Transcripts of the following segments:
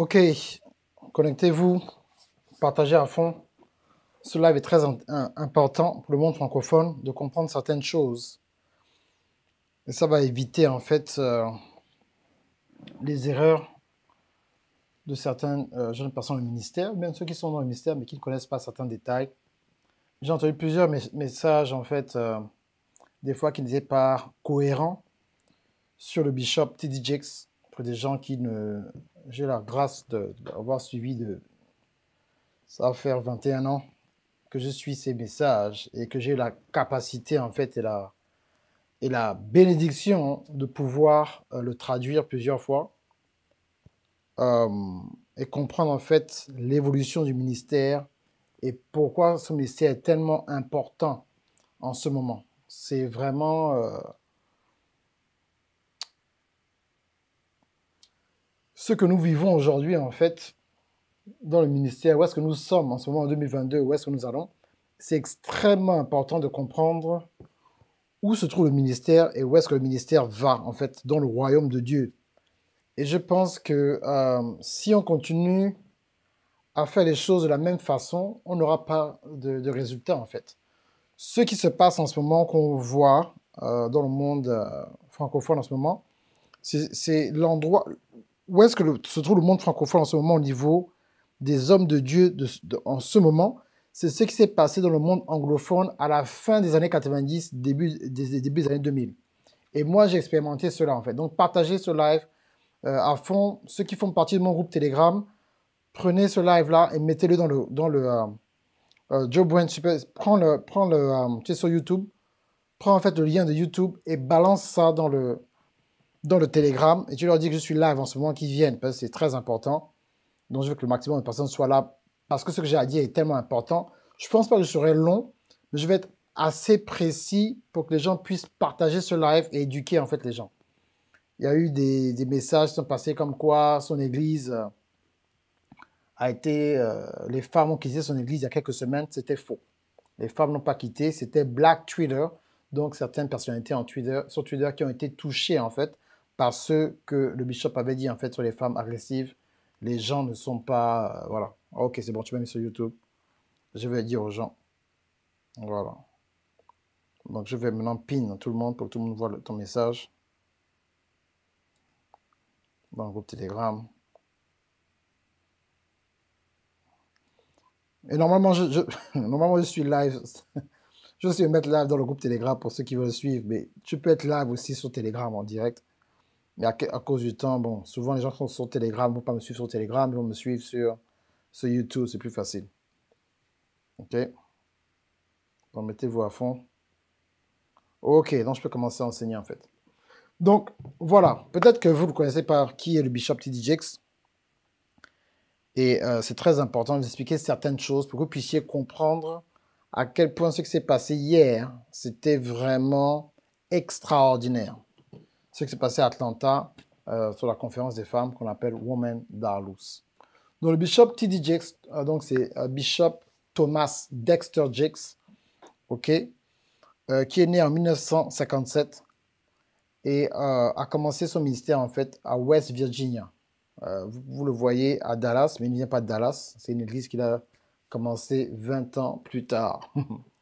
Ok, connectez-vous, partagez à fond. Ce live est très important pour le monde francophone de comprendre certaines choses. Et ça va éviter en fait euh, les erreurs de certaines euh, jeunes personnes au ministère, même ceux qui sont dans le ministère mais qui ne connaissent pas certains détails. J'ai entendu plusieurs messages en fait, euh, des fois qui n'étaient pas cohérents sur le bishop T.D. Jakes, pour des gens qui ne. J'ai la grâce d'avoir suivi de. Ça va faire 21 ans que je suis ces messages et que j'ai la capacité en fait et la, et la bénédiction de pouvoir euh, le traduire plusieurs fois euh, et comprendre en fait l'évolution du ministère et pourquoi ce ministère est tellement important en ce moment. C'est vraiment euh, ce que nous vivons aujourd'hui en fait dans le ministère, où est-ce que nous sommes en ce moment en 2022, où est-ce que nous allons, c'est extrêmement important de comprendre où se trouve le ministère et où est-ce que le ministère va, en fait, dans le royaume de Dieu. Et je pense que euh, si on continue à faire les choses de la même façon, on n'aura pas de, résultats, en fait. Ce qui se passe en ce moment, qu'on voit euh, dans le monde euh, francophone en ce moment, c'est l'endroit où est-ce que se trouve le monde francophone en ce moment au niveau des hommes de Dieu en ce moment, c'est ce qui s'est passé dans le monde anglophone à la fin des années 90, début des, début des années 2000. Et moi, j'ai expérimenté cela en fait. Donc, partagez ce live euh, à fond. Ceux qui font partie de mon groupe Telegram, prenez ce live-là et mettez-le dans le, dans le euh, euh, Joe Brent Super. Prends le, prends le, tu es sur YouTube, prends en fait le lien de YouTube et balance ça dans le, dans le Telegram et tu leur dis que je suis live en ce moment, qu'ils viennent parce que c'est très important. Donc, je veux que le maximum de personnes soient là parce que ce que j'ai à dire est tellement important. Je ne pense pas que je serai long, mais je vais être assez précis pour que les gens puissent partager ce live et éduquer en fait les gens. Il y a eu des, messages qui sont passés comme quoi son église euh, a été... Euh, les femmes ont quitté son église il y a quelques semaines. C'était faux. Les femmes n'ont pas quitté. C'était Black Twitter. Donc certaines personnalités sur Twitter qui ont été touchées en fait par ce que le bishop avait dit en fait sur les femmes agressives les gens ne sont pas... Euh, voilà. Ok, c'est bon, tu m'as mis sur YouTube. Je vais dire aux gens. Voilà. Donc, je vais maintenant pin tout le monde pour que tout le monde voit ton message. Dans le groupe Telegram. Et normalement, je, normalement, je suis live. je suis mettre live dans le groupe Telegram pour ceux qui veulent suivre. Mais tu peux être live aussi sur Telegram en direct. Mais à, cause du temps, bon, souvent les gens sont sur Telegram, ne vont pas me suivre sur Telegram, ils vont me suivre sur, sur YouTube, c'est plus facile. Ok? Donc mettez-vous à fond. Ok, donc je peux commencer à enseigner en fait. Donc voilà, peut-être que vous ne connaissez pas qui est le Bishop T.D. Jakes. Et euh, c'est très important d'expliquer certaines choses pour que vous puissiez comprendre à quel point ce qui s'est passé hier, c'était vraiment extraordinaire ce qui s'est passé à Atlanta euh, sur la conférence des femmes qu'on appelle Women Darlus. Donc le bishop T.D. Jakes, euh, donc c'est euh, bishop Thomas Dexter Jakes, ok, qui est né en 1957 et a commencé son ministère en fait à West Virginia. Vous, le voyez à Dallas, mais il ne vient pas de Dallas. C'est une église qu'il a commencé 20 ans plus tard.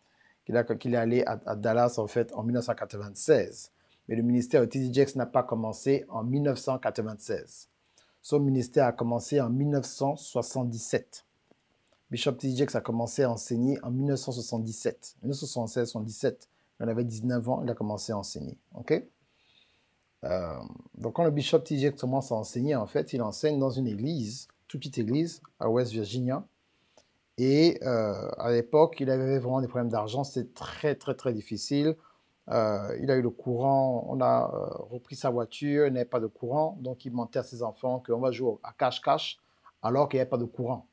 qu'il est allé à, à, Dallas en fait en 1996 mais le ministère de T.D. Jakes n'a pas commencé en 1996. Son ministère a commencé en 1977. Bishop T.D. Jakes a commencé à enseigner en 1977. 1976-77, il avait 19 ans, il a commencé à enseigner. OK? Euh, donc quand le bishop T.D. Jakes commence à enseigner, en fait, il enseigne dans une église, toute petite église, à West Virginia. Et euh, à l'époque, il avait vraiment des problèmes d'argent. C'était très, très, très difficile. Euh, il a eu le courant, on a euh, repris sa voiture, il n'avait pas de courant, donc il mentait à ses enfants qu'on va jouer à cache-cache alors qu'il n'y avait pas de courant.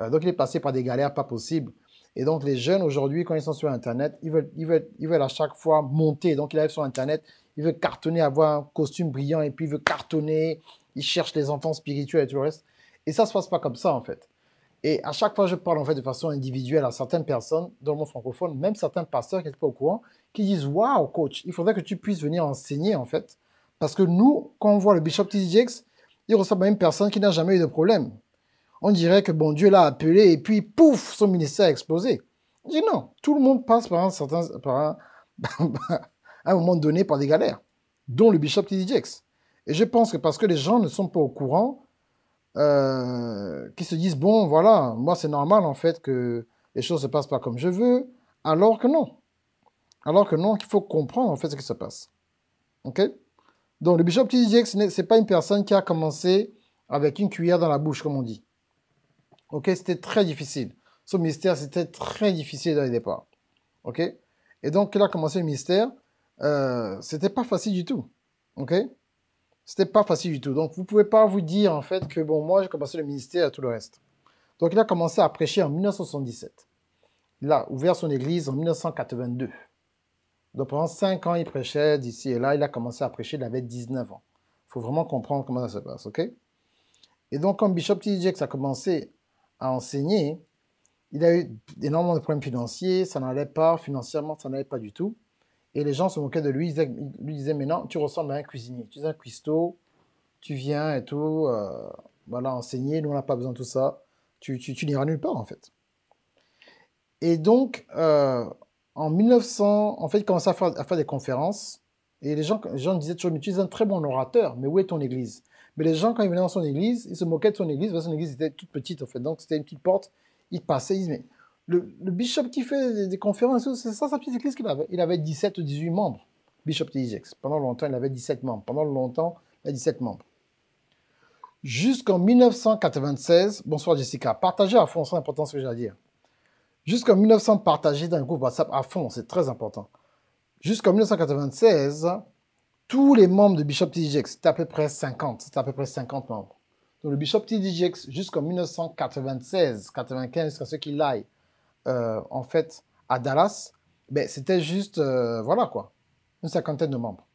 Euh, donc il est passé par des galères pas possibles. Et donc les jeunes aujourd'hui, quand ils sont sur Internet, ils veulent, ils veulent, ils veulent à chaque fois monter. Donc il arrive sur Internet, il veut cartonner, avoir un costume brillant, et puis il veut cartonner, il cherche les enfants spirituels et tout le reste. Et ça ne se passe pas comme ça en fait. Et à chaque fois, je parle en fait de façon individuelle à certaines personnes dans le monde francophone, même certains pasteurs qui n'étaient pas au courant, qui disent Waouh, coach, il faudrait que tu puisses venir enseigner en fait. Parce que nous, quand on voit le Bishop T.D. Jakes, il ressemble à une personne qui n'a jamais eu de problème. On dirait que bon Dieu l'a appelé et puis pouf, son ministère a explosé. Je dis non, tout le monde passe par un certain, par un, moment donné par des galères, dont le bishop T.D. Jakes. Et je pense que parce que les gens ne sont pas au courant, euh, qui se disent bon voilà, moi c'est normal en fait que les choses se passent pas comme je veux, alors que non. Alors que non, il faut comprendre en fait ce qui se passe. Ok? Donc le bishop T.D. Jakes, ce n'est pas une personne qui a commencé avec une cuillère dans la bouche, comme on dit. Ok? C'était très difficile. Son ministère, c'était très difficile dans les départ. Ok? Et donc, il a commencé le ministère. Euh, c'était pas facile du tout. Ok? C'était pas facile du tout. Donc, vous pouvez pas vous dire, en fait, que bon, moi, j'ai commencé le ministère et tout le reste. Donc, il a commencé à prêcher en 1977. Il a ouvert son église en 1982. Donc, pendant 5 ans, il prêchait d'ici et là. Il a commencé à prêcher, il avait 19 ans. Il faut vraiment comprendre comment ça se passe, ok? Et donc, comme Bishop T. Jakes a commencé à enseigner, il a eu énormément de problèmes financiers, ça n'allait pas, financièrement, ça n'allait pas du tout. Et les gens se moquaient de lui, ils lui disaient, mais non, tu ressembles à un cuisinier, tu es un cuistot, tu viens et tout, euh, voilà, enseigner, nous on n'a pas besoin de tout ça, tu, tu, n'iras nulle part en fait. Et donc, euh, en 1900, en fait, il commençait à faire, des conférences, et les gens, disaient toujours, mais tu es un très bon orateur, mais où est ton église? Mais les gens, quand ils venaient dans son église, ils se moquaient de son église, parce que son église était toute petite en fait, donc c'était une petite porte, il passait, il disait, mais le, bishop qui fait des, conférences, c'est ça sa petite église qu'il avait. Il avait 17 ou 18 membres, Bishop TJX. Pendant longtemps, il avait 17 membres. Pendant longtemps, il avait 17 membres. Jusqu'en 1996, bonsoir Jessica, partagez à fond, c'est important ce que j'ai à dire. Jusqu'en 1900, partagez dans le groupe WhatsApp à fond, c'est très important. Jusqu'en 1996, tous les membres de Bishop TJX, c'était à peu près 50, c'était à peu près 50 membres. Donc le bishop TDJX jusqu'en 1996, 95, jusqu'à ce qu'il aille euh, en fait à Dallas, ben, c'était juste, euh, voilà quoi, une cinquantaine de membres.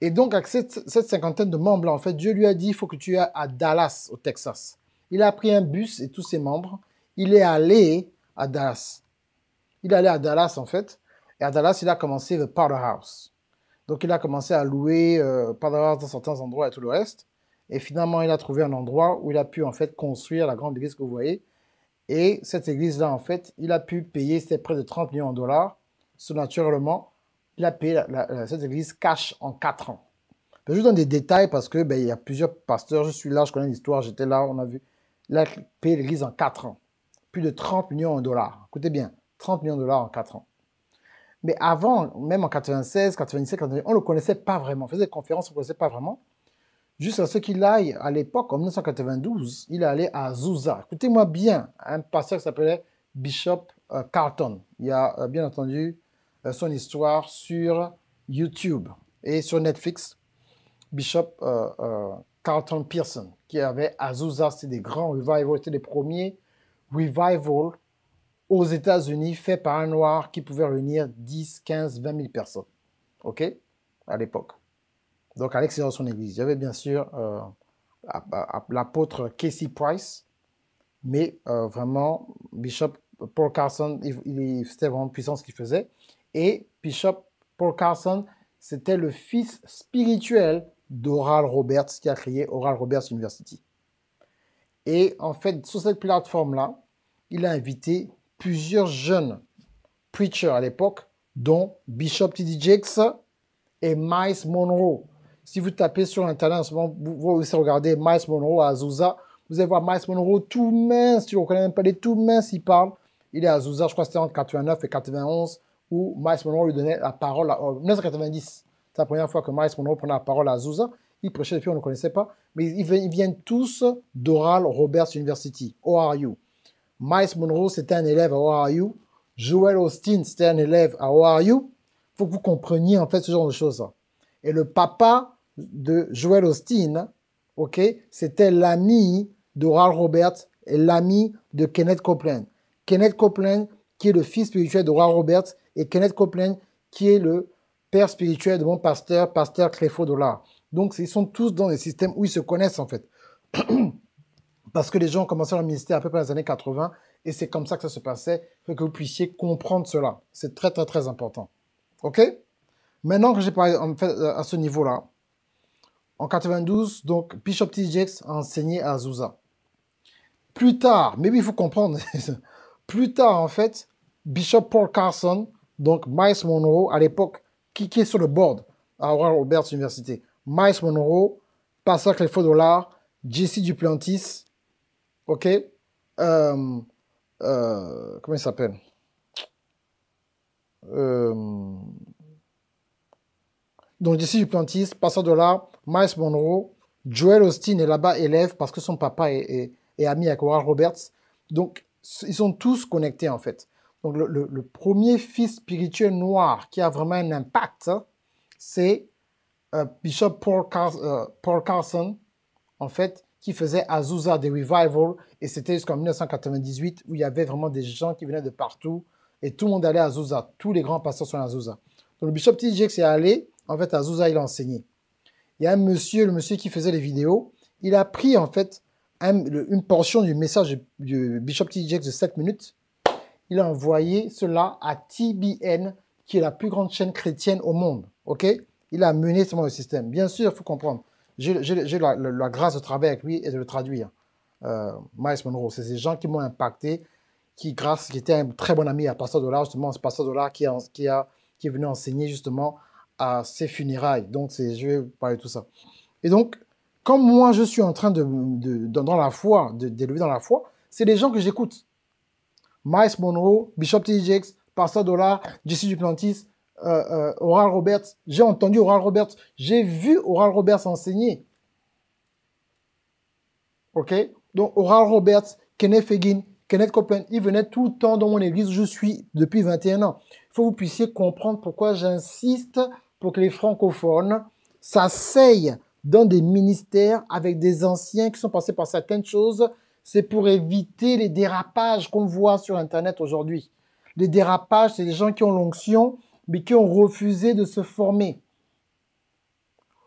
Et donc avec cette, cinquantaine de membres-là, en fait, Dieu lui a dit, il faut que tu ailles à Dallas, au Texas. Il a pris un bus et tous ses membres, il est allé à Dallas. Il est allé à Dallas, en fait, et à Dallas, il a commencé le Powder House. Donc il a commencé à louer euh, Powder House dans certains endroits et tout le reste. Et finalement, il a trouvé un endroit où il a pu en fait construire la grande église que vous voyez. Et cette église-là, en fait, il a pu payer, c'était près de 30 millions de dollars. naturellement, il a payé cette église cash en 4 ans. Je vous donne des détails parce que ben, il y a plusieurs pasteurs. Je suis là, je connais l'histoire, j'étais là, on a vu. Il a payé l'église en 4 ans. Plus de 30 millions de dollars. Écoutez bien, 30 millions de dollars en 4 ans. Mais avant, même en 96, 97, 98, on ne le connaissait pas vraiment. On faisait des conférences, on ne le connaissait pas vraiment jusqu'à ce qu'il aille, à l'époque, en 1992, il est allé à Azusa. Écoutez-moi bien, un pasteur qui s'appelait Bishop euh, Carlton. Il y a euh, bien entendu euh, son histoire sur YouTube et sur Netflix. Bishop Carlton Pearson, qui avait Azusa, c'était des grands revivals, c'était les premiers revivals aux États-Unis faits par un noir qui pouvait réunir 10, 15, 20 000 personnes. OK? À l'époque donc à l'extérieur de son église. Il y avait bien sûr euh, l'apôtre Casey Price, mais euh, vraiment, Bishop Paul Carson, c'était vraiment puissant ce qu'il faisait. Et Bishop Paul Carson, c'était le fils spirituel d'Oral Roberts qui a créé Oral Roberts University. Et en fait, sur cette plateforme-là, il a invité plusieurs jeunes preachers à l'époque, dont Bishop T.D. Jakes et Miles Monroe. Si vous tapez sur Internet en ce moment, vous, aussi regardez Miles Monroe à Azusa, vous allez voir Miles Monroe tout mince, tu ne reconnais même pas les tout minces, il parle. Il est à Azusa, je crois que c'était entre 89 et 91, où Miles Monroe lui donnait la parole, à, 1990. C'est la première fois que Miles Monroe prenait la parole à Azusa. Il prêchait depuis, on ne le connaissait pas. Mais ils, viennent tous d'Oral Roberts University, ORU. Miles Monroe, c'était un élève à ORU. Joel Austin, c'était un élève à ORU. Il faut que vous compreniez en fait ce genre de choses. Et le papa de Joel Austin, ok, c'était l'ami d'Oral Roberts et l'ami de Kenneth Copeland. Kenneth Copeland, qui est le fils spirituel d'Oral Roberts, et Kenneth Copeland, qui est le père spirituel de mon pasteur, pasteur Cléfo Dollar. Donc, ils sont tous dans des systèmes où ils se connaissent, en fait. Parce que les gens ont commencé leur ministère à peu près dans les années 80, et c'est comme ça que ça se passait, pour que vous puissiez comprendre cela. C'est très, très, très important. OK? Maintenant que j'ai parlé en fait, à ce niveau-là, En 92, donc, Bishop TJX a enseigné à Azusa. Plus tard, mais il faut comprendre, plus tard, en fait, Bishop Paul Carson, donc Miles Monroe, à l'époque, qui, est sur le board à Oral Roberts Université. Miles Monroe, Pasteur faux Dollars, Jesse Duplantis, ok? Euh, euh, Comment il s'appelle? Euh, donc Jesse Duplantis, Pasteur Dollar, Miles Monroe, Joel Austin est là-bas élève parce que son papa est, ami avec Oral Roberts. Donc, ils sont tous connectés en fait. Donc, le, premier fils spirituel noir qui a vraiment un impact, hein, c'est euh, Bishop Paul, euh, Paul, Carson, en fait, qui faisait Azusa des Revival, et c'était jusqu'en 1998 où il y avait vraiment des gens qui venaient de partout, et tout le monde allait à Azusa, tous les grands pasteurs sont à Azusa. Donc le Bishop TJX est allé, en fait, à Azusa, il a enseigné. Il y a un monsieur, le monsieur qui faisait les vidéos, il a pris en fait une portion du message du Bishop TJX de 7 minutes, il a envoyé cela à TBN, qui est la plus grande chaîne chrétienne au monde. Ok? Il a mené ce le système. Bien sûr, il faut comprendre. J'ai la, grâce de travailler avec lui et de le traduire. Euh, Miles Monroe, c'est ces gens qui m'ont impacté, qui, grâce, qui était un très bon ami à Pasteur Dollar, justement, ce Pasteur Dollar qui, est venu enseigner justement à ses funérailles. Donc, je vais parler de tout ça. Et donc, comme moi, je suis en train de, dans la foi, d'élever dans la foi, c'est les gens que j'écoute. Miles Monroe, Bishop TJX, Pastor Dollar, Jesse Duplantis, euh, euh, Oral Roberts. J'ai entendu Oral Roberts. J'ai vu Oral Roberts enseigner. OK? Donc, Oral Roberts, Kenneth Fagin, Kenneth Copeland, ils venaient tout le temps dans mon église où je suis depuis 21 ans. Il faut que vous puissiez comprendre pourquoi j'insiste pour que les francophones s'asseyent dans des ministères avec des anciens qui sont passés par certaines choses. C'est pour éviter les dérapages qu'on voit sur Internet aujourd'hui. Les dérapages, c'est des gens qui ont l'onction, mais qui ont refusé de se former.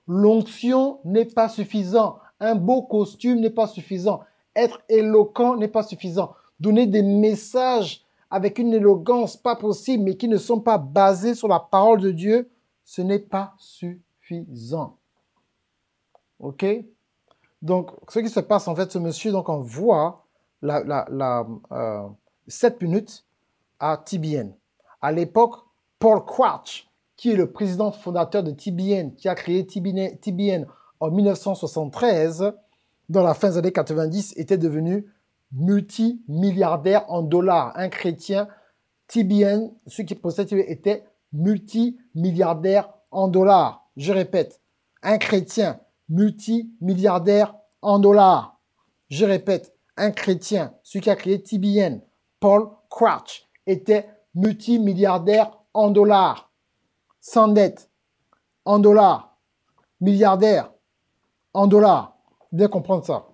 L'onction n'est pas suffisant. Un beau costume n'est pas suffisant. Être éloquent n'est pas suffisant. Donner des messages avec une élégance pas possible, mais qui ne sont pas basés sur la parole de Dieu, ce n'est pas suffisant. OK? Donc, ce qui se passe, en fait, ce monsieur, donc, on voit la, la, 7 euh, minutes à TBN. À l'époque, Paul Crouch, qui est le président fondateur de TBN, qui a créé TBN, en 1973, dans la fin des années 90, était devenu multimilliardaire en dollars. Un chrétien, TBN, ceux qui possédaient TBN, était multimilliardaire en dollars. Je répète, un chrétien multimilliardaire en dollars. Je répète, un chrétien, celui qui a créé TBN, Paul Crouch, était multimilliardaire en dollars, sans dette, en dollars, milliardaire, en dollars. Bien comprendre ça.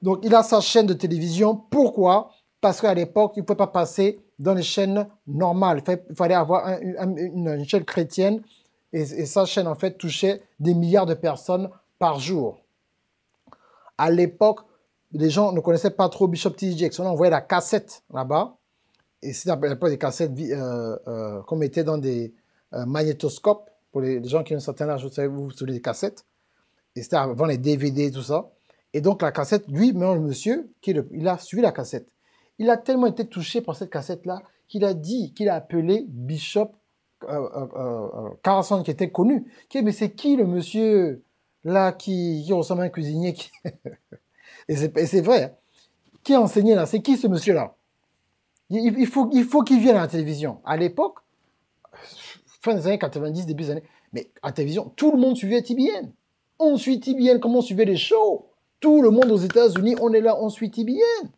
Donc, il a sa chaîne de télévision. Pourquoi? Parce qu'à l'époque, il ne pouvait pas passer dans les chaînes normales. Il fallait avoir une chaîne chrétienne et, sa chaîne, en fait, touchait des milliards de personnes par jour. À l'époque, les gens ne connaissaient pas trop Bishop T.J. Jackson. On voyait la cassette là-bas. Et à l'époque des cassettes euh, euh, qu'on mettait dans des euh, magnétoscopes. Pour les, gens qui ont un certain âge, vous savez, vous souvenez des cassettes. Et c'était avant les DVD et tout ça. Et donc la cassette, lui, le monsieur, qui il a suivi la cassette. Il a tellement été touché par cette cassette-là qu'il a dit, qu'il a appelé Bishop Carlson, qui était connu. Qui, mais c'est qui le monsieur là qui, ressemble à un cuisinier Et c'est vrai. Hein. Qui a enseigné là? C'est qui ce monsieur-là? Il, faut qu'il faut qu'il vienne à la télévision. À l'époque, fin des années 90, début des années, mais à la télévision, tout le monde suivait TBN. On suit TBN comme on suivait les shows? Tout le monde aux États-Unis, on est là, on suit TBN.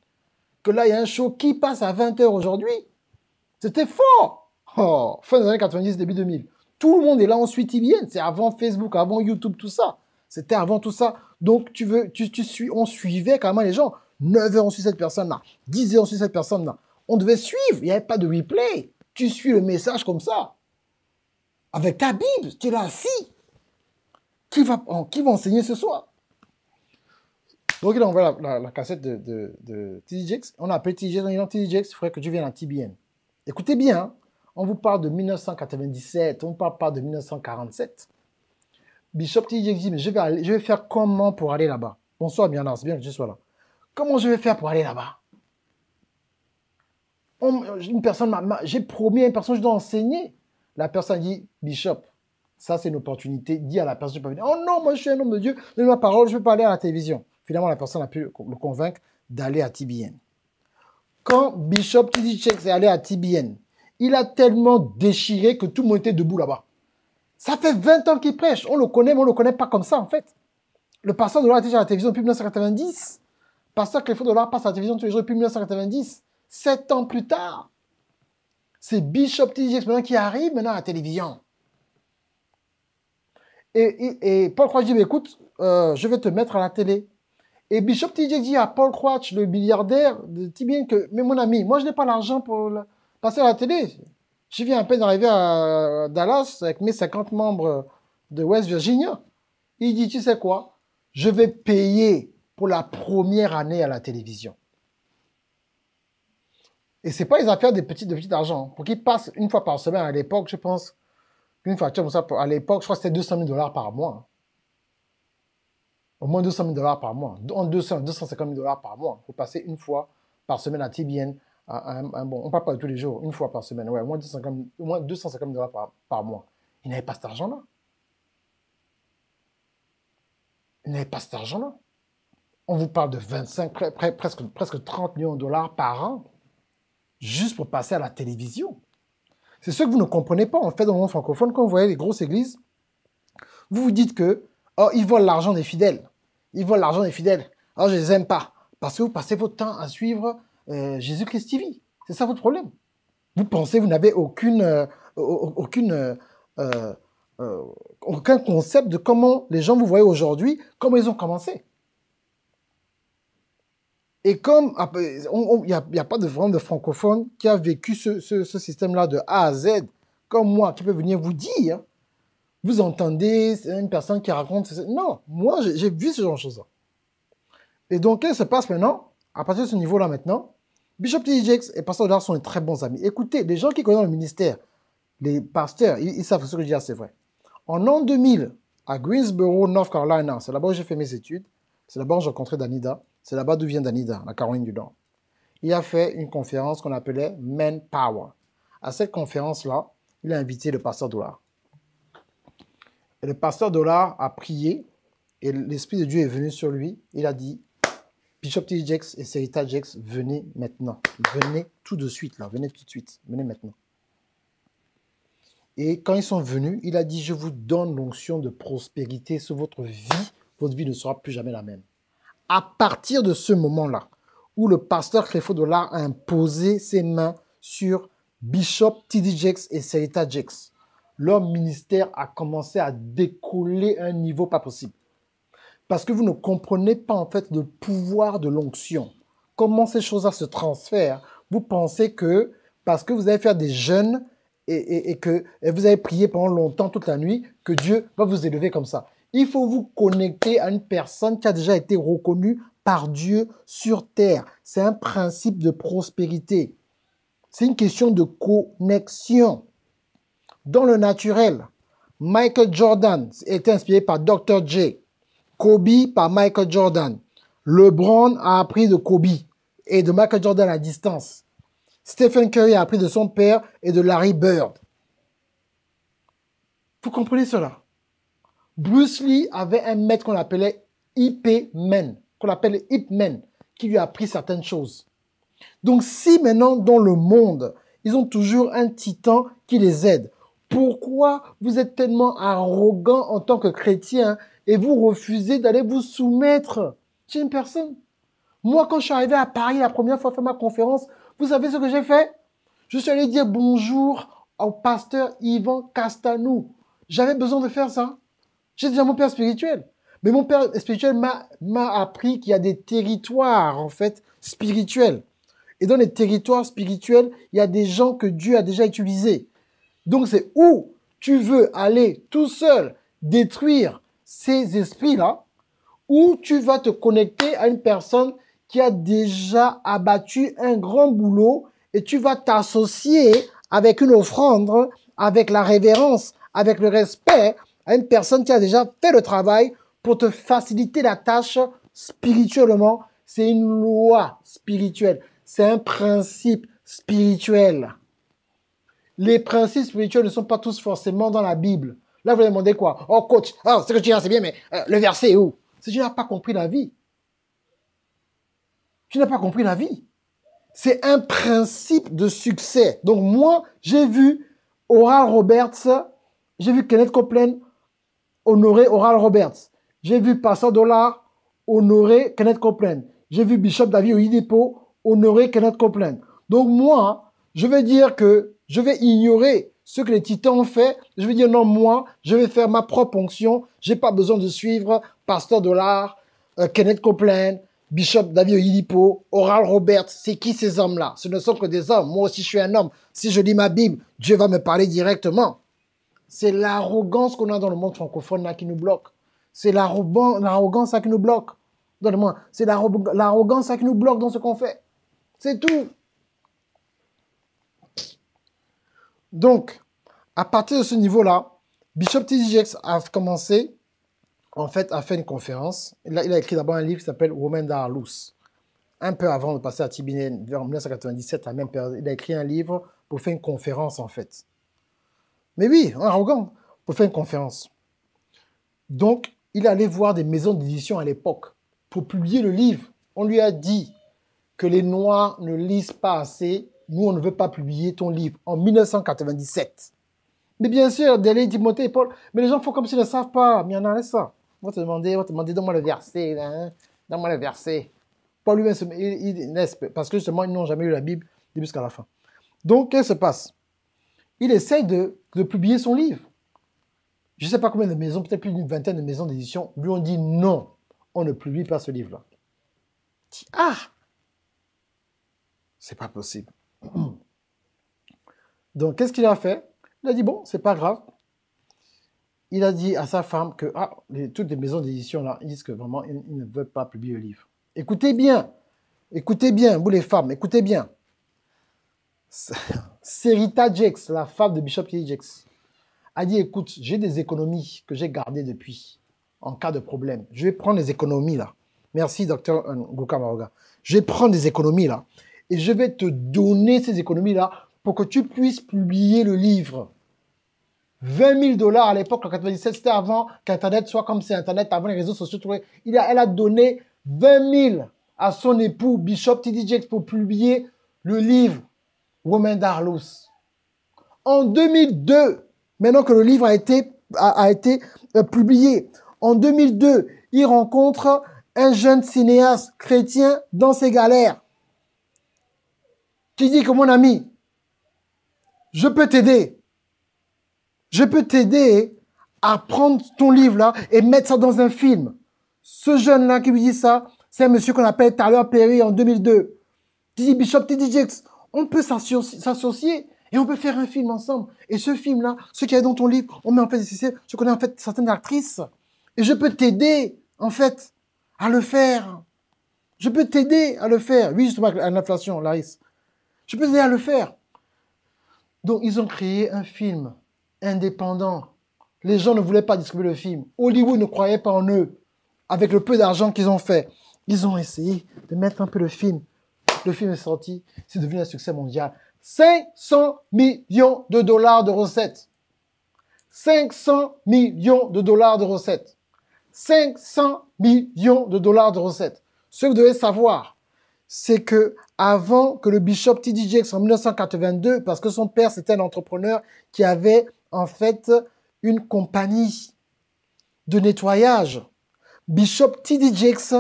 Que là, il y a un show qui passe à 20h aujourd'hui. C'était fort. Oh, fin des années 90, début 2000. Tout le monde est là, on suit TBN. C'est avant Facebook, avant YouTube, tout ça. C'était avant tout ça. Donc, tu veux, tu, tu suis, on suivait quand même les gens. 9h, on suit cette personne-là. 10h, on suit cette personne-là. On devait suivre. Il n'y avait pas de replay. Tu suis le message comme ça. Avec ta Bible, tu es là assis. Qui va, qui va enseigner ce soir? Donc, il envoie la, la, cassette de, de, TDJX. On a appelé TDJX. On a dit TDJX, il faudrait que tu viennes à TBN. Écoutez bien, hein. on vous parle de 1997, on ne parle pas de 1947. Bishop TJ dit, mais je vais, faire comment pour aller là-bas? Bonsoir, bien bien que je sois là. Comment je vais faire pour aller là-bas? Une personne, j'ai promis à une personne, je dois enseigner. La personne dit, Bishop, ça c'est une opportunité. Dis à la personne, je peux venir. Oh non, moi je suis un homme de Dieu, donne ma parole, je ne veux pas aller à la télévision. Finalement, la personne a pu le convaincre d'aller à TBN. Quand Bishop TJ est allé à TBN, il a tellement déchiré que tout le monde était debout là-bas. Ça fait 20 ans qu'il prêche. On le connaît, mais on ne le connaît pas comme ça, en fait. Le pasteur de l'art était à la télévision depuis 1990. Pasteur Cléfort de l'art passe à la télévision tous les jours depuis 1990. Sept ans plus tard. C'est Bishop TJ qui arrive maintenant à la télévision. Et, Paul Croix dit, écoute, euh, je vais te mettre à la télé. Et Bishop TJ dit à Paul Croix, le milliardaire de Tibien, que, mais mon ami, moi je n'ai pas l'argent pour passer à la télé. Je viens à peine d'arriver à Dallas avec mes 50 membres de West Virginia. Il dit, tu sais quoi? Je vais payer pour la première année à la télévision. Et ce n'est pas les affaires des petits, de petits argent. Pour qu'ils passent une fois par semaine à l'époque, je pense qu'une facture comme ça, à l'époque, je crois que c'était 200 000 dollars par mois. Au moins 200 000 dollars par mois. En 200, 250 000 dollars par mois. Il faut passer une fois par semaine à TBN bon, on parle pas de tous les jours, une fois par semaine, ouais, au moins 250, au moins 250 dollars par, par mois. Il n'avait pas cet argent-là. Il n'avait pas cet argent-là. On vous parle de 25, presque, presque 30 millions de dollars par an, juste pour passer à la télévision. C'est ce que vous ne comprenez pas, en fait, dans le monde francophone, quand vous voyez les grosses églises, vous vous dites que, oh, ils volent l'argent des fidèles. Ils volent l'argent des fidèles. Alors, je les aime pas. Parce que vous passez votre temps à suivre euh, Jésus-Christ TV. C'est ça votre problème. Vous pensez, vous n'avez aucune, euh, aucune, euh, aucun concept de comment les gens vous voyez aujourd'hui, comment ils ont commencé. Et comme il n'y a, pas de vraiment de francophone qui a vécu ce, système-là de A à Z, comme moi, qui peut venir vous dire, vous entendez une personne qui raconte... Non, moi, j'ai vu ce genre de choses-là. Et donc, qu'est-ce qui se passe maintenant? À partir de ce niveau-là maintenant, Bishop T.J. et Pasteur Odar sont de très bons amis. Écoutez, les gens qui connaissent le ministère, les pasteurs, ils, savent ce que je dis, c'est vrai. En l'an 2000, à Greensboro, North Carolina, c'est là-bas où j'ai fait mes études, c'est là-bas où j'ai rencontré Danida, c'est là-bas d'où vient Danida, la Caroline du Nord. Il a fait une conférence qu'on appelait Men Power. À cette conférence-là, il a invité le pasteur Dollar. Et le pasteur Dollar a prié et l'Esprit de Dieu est venu sur lui. Il a dit Bishop T. Jex et Serita Jex, venez maintenant. Venez tout de suite, là. Venez tout de suite. Venez maintenant. Et quand ils sont venus, il a dit, je vous donne l'onction de prospérité sur votre vie. Votre vie ne sera plus jamais la même. À partir de ce moment-là, où le pasteur Cléfo Dollar a imposé ses mains sur Bishop T.D. Jex et Serita Jex, leur ministère a commencé à décoller un niveau pas possible. Parce que vous ne comprenez pas en fait le pouvoir de l'onction. Comment ces choses-là se transfèrent. Vous pensez que parce que vous allez faire des jeûnes et, que vous avez prié pendant longtemps toute la nuit, que Dieu va vous élever comme ça. Il faut vous connecter à une personne qui a déjà été reconnue par Dieu sur terre. C'est un principe de prospérité. C'est une question de connexion. Dans le naturel, Michael Jordan était inspiré par Dr. J. Kobe par Michael Jordan. LeBron a appris de Kobe et de Michael Jordan à distance. Stephen Curry a appris de son père et de Larry Bird. Vous comprenez cela? Bruce Lee avait un maître qu'on appelait IP Man, qu'on appelle Ip Man, qui lui a appris certaines choses. Donc si maintenant dans le monde, ils ont toujours un titan qui les aide, pourquoi vous êtes tellement arrogant en tant que chrétien et vous refusez d'aller vous soumettre chez une personne? Moi, quand je suis arrivé à Paris la première fois faire ma conférence, vous savez ce que j'ai fait? Je suis allé dire bonjour au pasteur Yvan Castanou. J'avais besoin de faire ça. J'ai déjà mon père spirituel. Mais mon père spirituel m'a appris qu'il y a des territoires, en fait, spirituels. Et dans les territoires spirituels, il y a des gens que Dieu a déjà utilisés. Donc c'est où tu veux aller tout seul détruire ces esprits-là, où tu vas te connecter à une personne qui a déjà abattu un grand boulot et tu vas t'associer avec une offrande, avec la révérence, avec le respect, à une personne qui a déjà fait le travail pour te faciliter la tâche spirituellement. C'est une loi spirituelle. C'est un principe spirituel. Les principes spirituels ne sont pas tous forcément dans la Bible. Là, vous allez demander quoi? Oh, coach, oh, que tu dis, c'est bien, mais euh, le verset est où? Si tu n'as pas compris la vie, tu n'as pas compris la vie. C'est un principe de succès. Donc, moi, j'ai vu Oral Roberts, j'ai vu Kenneth Copeland honorer Oral Roberts. J'ai vu Pastor Dollar honorer Kenneth Copeland. J'ai vu Bishop David Oyedepo honorer Kenneth Copeland. Donc, moi, je vais dire que je vais ignorer ce que les titans ont fait. Je vais dire non, moi, je vais faire ma propre onction. J'ai pas besoin de suivre Pasteur Dollar, euh, Kenneth Copeland, Bishop David Oyedepo, Oral Roberts. C'est qui ces hommes-là? Ce ne sont que des hommes. Moi aussi, je suis un homme. Si je lis ma Bible, Dieu va me parler directement. C'est l'arrogance qu'on a dans le monde francophone là qui nous bloque. C'est l'arrogance qui nous bloque. Donnez-moi. C'est l'arrogance qui nous bloque dans ce qu'on fait. C'est tout. Donc, à partir de ce niveau-là, Bishop T.D. a commencé, en fait, à faire une conférence. Il a, écrit d'abord un livre qui s'appelle Women That Are Loose. Un peu avant de passer à Tibinen, vers 1997, la même période, il a écrit un livre pour faire une conférence, en fait. Mais oui, arrogant, pour faire une conférence. Donc, il allé voir des maisons d'édition à l'époque pour publier le livre. On lui a dit que les Noirs ne lisent pas assez nous, on ne veut pas publier ton livre en 1997. Mais bien sûr, Délé, Timothée et mais les gens font comme s'ils ne savent pas. Mais y en ça. On va te demander, on va te demander, donne-moi le verset, hein. donne-moi le verset. Paul lui-même, parce que justement, ils n'ont jamais eu la Bible jusqu'à la fin. Donc, qu'est-ce qui se passe? Il essaye de, publier son livre. Je ne sais pas combien de maisons, peut-être plus d'une vingtaine de maisons d'édition, lui ont dit non, on ne publie pas ce livre-là. Ah C'est pas possible. Donc, qu'est-ce qu'il a fait? Il a dit, bon, c'est pas grave. Il a dit à sa femme que ah, toutes les maisons d'édition là, ils disent que vraiment, ils, ne veulent pas publier le livre. Écoutez bien, écoutez bien, vous les femmes, écoutez bien. Serita Jex, la femme de Bishop Kelly Jex, a dit, écoute, j'ai des économies que j'ai gardées depuis, en cas de problème. Je vais prendre les économies là. Merci, docteur Gouka Maroga. Je vais prendre des économies là et je vais te donner ces économies-là pour que tu puisses publier le livre. 20 000 dollars à l'époque, en 97, c'était avant qu'Internet soit comme c'est Internet, avant les réseaux sociaux. Il a, elle a donné 20 000 à son époux, Bishop T.D. pour publier le livre Women Darlos. En 2002, maintenant que le livre a été, a, été euh, publié, en 2002, il rencontre un jeune cinéaste chrétien dans ses galères qui dit que mon ami, je peux t'aider. Je peux t'aider à prendre ton livre là et mettre ça dans un film. Ce jeune là qui lui dit ça, c'est un monsieur qu'on appelle Tyler Perry en 2002. Qui dit Bishop T.D. Jakes, on peut s'associer et on peut faire un film ensemble. Et ce film là, ce qui est dans ton livre, on met en fait, je connais en fait certaines actrices et je peux t'aider en fait à le faire. Je peux t'aider à le faire. Oui, justement, à l'inflation, Laris. Je peux aider à le faire. Donc, ils ont créé un film indépendant. Les gens ne voulaient pas distribuer le film. Hollywood ne croyait pas en eux. Avec le peu d'argent qu'ils ont fait, ils ont essayé de mettre un peu le film. Le film est sorti. C'est devenu un succès mondial. 500 millions de dollars de recettes. 500 millions de dollars de recettes. 500 millions de dollars de recettes. Ce que vous devez savoir, c'est que avant que le bishop T.D. Jakes en 1982, parce que son père c'était un entrepreneur qui avait en fait une compagnie de nettoyage. Bishop T.D. Jakes,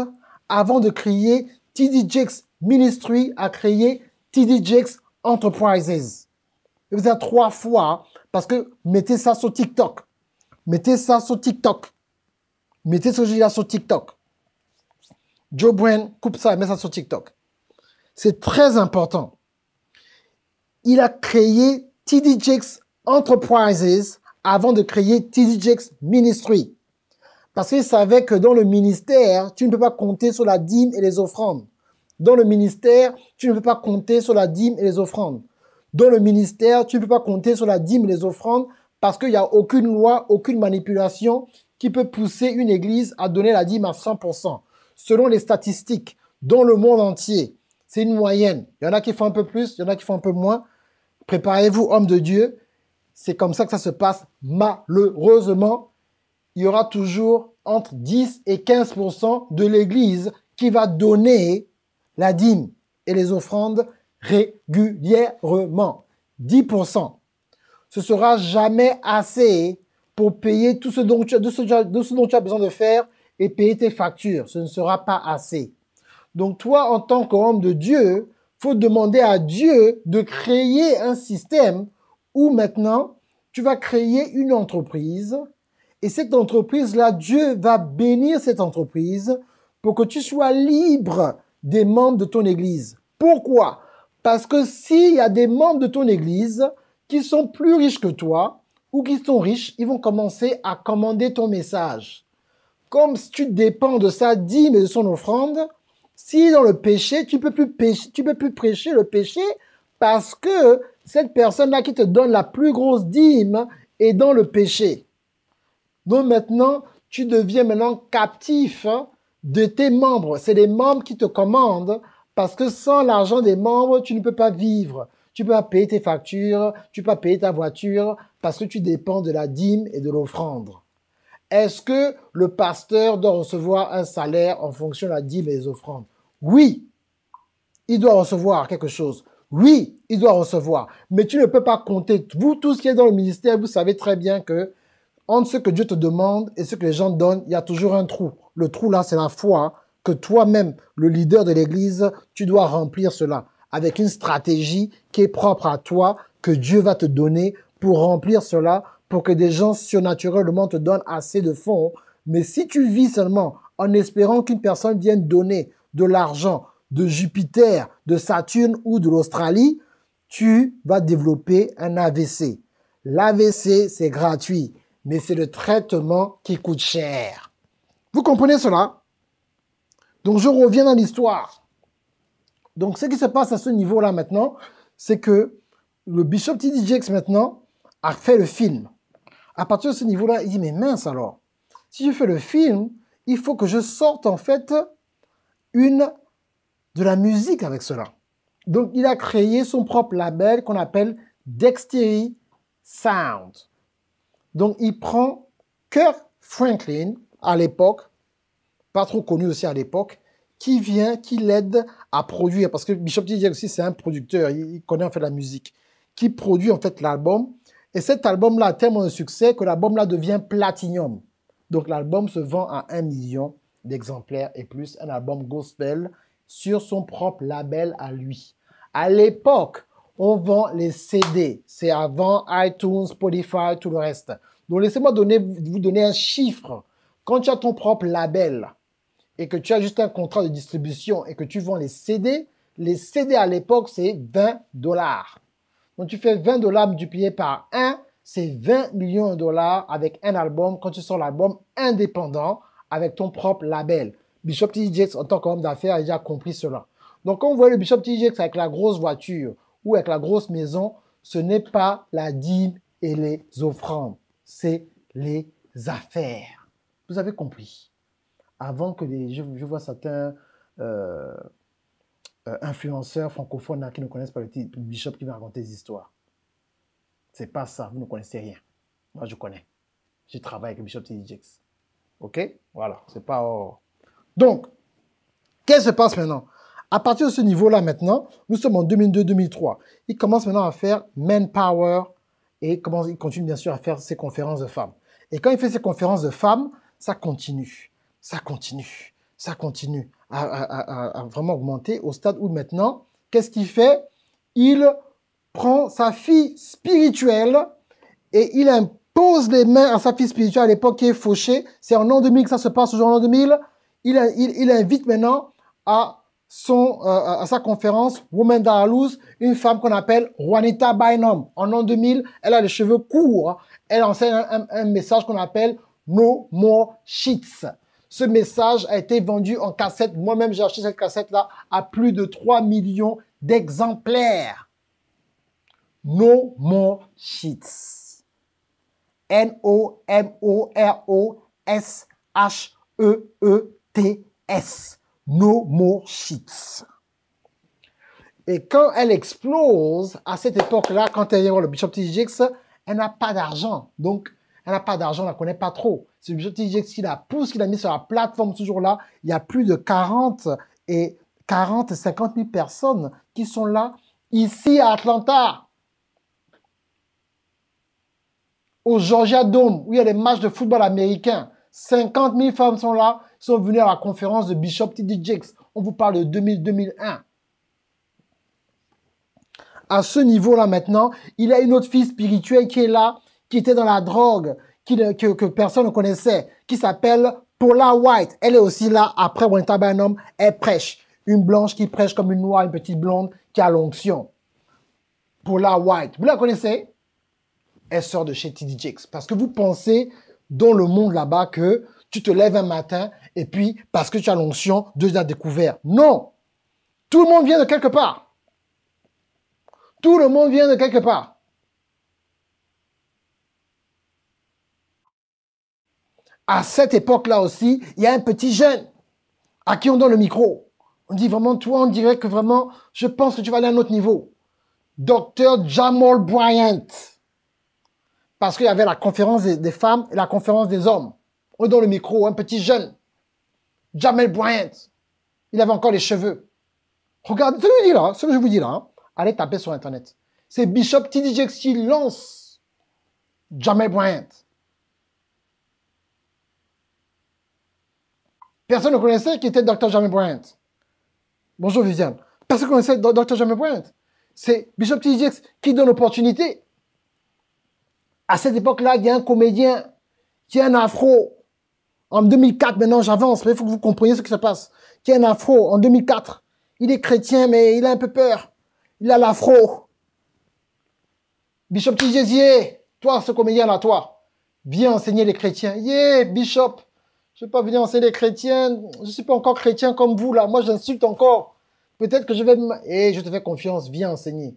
avant de créer T.D. Jakes Ministry, a créé T.D. Jakes Enterprises. Il faisait trois fois, parce que mettez ça sur TikTok. Mettez ça sur TikTok. Mettez ce là sur TikTok. Joe Brand coupe ça et met ça sur TikTok. C'est très important. Il a créé TD Jakes Enterprises avant de créer TD Ministry. Parce qu'il savait que dans le ministère, tu ne peux pas compter sur la dîme et les offrandes. Dans le ministère, tu ne peux pas compter sur la dîme et les offrandes. Dans le ministère, tu ne peux pas compter sur la dîme et les offrandes parce qu'il n'y a aucune loi, aucune manipulation qui peut pousser une église à donner la dîme à 100%. Selon les statistiques, dans le monde entier, c'est une moyenne. Il y en a qui font un peu plus, il y en a qui font un peu moins. Préparez-vous, homme de Dieu. C'est comme ça que ça se passe. Malheureusement, il y aura toujours entre 10 et 15% de l'Église qui va donner la dîme et les offrandes régulièrement. 10% Ce sera jamais assez pour payer tout ce dont tu, ce dont tu as besoin de faire et payer tes factures. Ce ne sera pas assez. Donc toi, en tant qu'homme de Dieu, faut demander à Dieu de créer un système où maintenant tu vas créer une entreprise et cette entreprise-là, Dieu va bénir cette entreprise pour que tu sois libre des membres de ton église. Pourquoi? Parce que s'il y a des membres de ton église qui sont plus riches que toi ou qui sont riches, ils vont commencer à commander ton message. Comme tu dépends de sa dîme et de son offrande, si dans le péché, tu peux plus peux plus prêcher le péché parce que cette personne-là qui te donne la plus grosse dîme est dans le péché. Donc maintenant, tu deviens maintenant captif hein, de tes membres. C'est les membres qui te commandent parce que sans l'argent des membres, tu ne peux pas vivre. Tu peux pas payer tes factures, tu peux pas payer ta voiture parce que tu dépends de la dîme et de l'offrande. Est-ce que le pasteur doit recevoir un salaire en fonction de la dîme et des offrandes? Oui, il doit recevoir quelque chose. Oui, il doit recevoir. Mais tu ne peux pas compter. Vous, tous qui êtes dans le ministère, vous savez très bien que entre ce que Dieu te demande et ce que les gens donnent, il y a toujours un trou. Le trou là, c'est la foi que toi-même, le leader de l'Église, tu dois remplir cela avec une stratégie qui est propre à toi, que Dieu va te donner pour remplir cela, pour que des gens surnaturellement te donnent assez de fonds. Mais si tu vis seulement en espérant qu'une personne vienne donner de l'argent de Jupiter, de Saturne ou de l'Australie, tu vas développer un AVC. L'AVC, c'est gratuit mais c'est le traitement qui coûte cher. Vous comprenez cela? Donc je reviens dans l'histoire. Donc ce qui se passe à ce niveau-là maintenant, c'est que le Bishop T.D. Jakes maintenant a fait le film. À partir de ce niveau-là, il dit mais mince alors, si je fais le film, il faut que je sorte en fait une de la musique avec cela. Donc il a créé son propre label qu'on appelle Dexterity Sound. Donc, il prend Kirk Franklin, à l'époque, pas trop connu aussi à l'époque, qui vient, qui l'aide à produire, parce que Bishop T. aussi, c'est un producteur, il, connaît en fait la musique, qui produit en fait l'album. Et cet album-là a tellement de succès que l'album-là devient platinum. Donc, l'album se vend à un million d'exemplaires et plus, un album gospel sur son propre label à lui. À l'époque, on vend les CD. C'est avant iTunes, Spotify, tout le reste. Donc laissez-moi vous donner un chiffre. Quand tu as ton propre label et que tu as juste un contrat de distribution et que tu vends les CD, les CD à l'époque, c'est 20 dollars. Donc tu fais 20 dollars multiplié par 1, c'est 20 millions de dollars avec un album quand tu sors l'album indépendant avec ton propre label. Bishop TJX, en tant qu'homme d'affaires, a déjà compris cela. Donc quand vous voyez le Bishop TJX avec la grosse voiture, ou avec la grosse maison, ce n'est pas la dîme et les offrandes, c'est les affaires. Vous avez compris Avant que les, je, vois certains euh, euh, influenceurs francophones qui ne connaissent pas le titre Bishop qui va raconter des histoires. C'est pas ça, vous ne connaissez rien. Moi, je connais. Je travaille avec Bishop TDJX. OK? Voilà, c'est pas... Donc, qu'est-ce qui se passe maintenant? À partir de ce niveau-là maintenant, nous sommes en 2002-2003. Il commence maintenant à faire Manpower et il continue bien sûr à faire ses conférences de femmes. Et quand il fait ses conférences de femmes, ça continue, ça continue, ça continue à, vraiment augmenter au stade où maintenant, qu'est-ce qu'il fait? Il prend sa fille spirituelle et il impose les mains à sa fille spirituelle à l'époque qui est fauchée. C'est en an 2000 que ça se passe, aujourd'hui en an 2000. Il, il, il invite maintenant à euh, à sa conférence Women Lose, une femme qu'on appelle Juanita Bynum. En an 2000, elle a les cheveux courts. Elle enseigne un, message qu'on appelle No More Sheets. Ce message a été vendu en cassette. Moi-même, j'ai acheté cette cassette-là à plus de 3 millions d'exemplaires. No More Sheets. N-O-M-O-R-O-S-H-E-E-T-S. No more sheets. Et quand elle explose, à cette époque-là, quand elle est voir le Bishop TJX, elle n'a pas d'argent. Donc, elle n'a pas d'argent, on ne la connaît pas trop. C'est le Bishop TJX qui la pousse, qui l'a mis sur la plateforme ce jour-là. Il y a plus de 40 et 40, 50 000 personnes qui sont là, ici à Atlanta. Au Georgia Dome, où il y a des matchs de football américain. 50 000 femmes sont là, sont venues à la conférence de Bishop TJX. On vous parle de 2000-2001 à ce niveau-là maintenant, il a une autre fille spirituelle qui est là, qui était dans la drogue, qui, que, que personne ne connaissait, qui s'appelle Paula White. Elle est aussi là, après Wenta Barnum, elle prêche. Une blanche qui prêche comme une noire, une petite blonde qui a l'onction. Paula White. Vous la connaissez? Elle sort de chez TD Jakes. Parce que vous pensez dans le monde là-bas que tu te lèves un matin et puis parce que tu as l'onction, Dieu t'a découvert. Non Tout le monde vient de quelque part. Tout le monde vient de quelque part. À cette époque-là aussi, il y a un petit jeune à qui on donne le micro. On dit vraiment, toi, on dirait que vraiment, je pense que tu vas aller à un autre niveau. Docteur Jamal Bryant. Parce qu'il y avait la conférence des, femmes et la conférence des hommes. On donne le micro, un petit jeune. Jamal Bryant. Il avait encore les cheveux. Regardez, ce que je vous dis là, ce que je vous dis là. Hein allez taper sur Internet. C'est Bishop TD qui lance Jamel Bryant. Personne ne connaissait qui était Dr. Jamel Bryant. Bonjour Viviane. Personne ne connaissait Dr. Jamel Bryant. C'est Bishop TD qui donne l'opportunité. À cette époque-là, il y a un comédien qui a un afro. En 2004, maintenant j'avance, mais il faut que vous compreniez ce qui se passe. Qui a un afro en 2004. Il est chrétien, mais il a un peu peur. Il a l'afro. Bishop Tijézier, toi, ce comédien-là, toi, viens enseigner les chrétiens. Yeah, Bishop, je ne vais pas venir enseigner les chrétiens. Je ne suis pas encore chrétien comme vous, là. Moi, j'insulte encore. Peut-être que je vais... Eh, je te fais confiance, viens enseigner.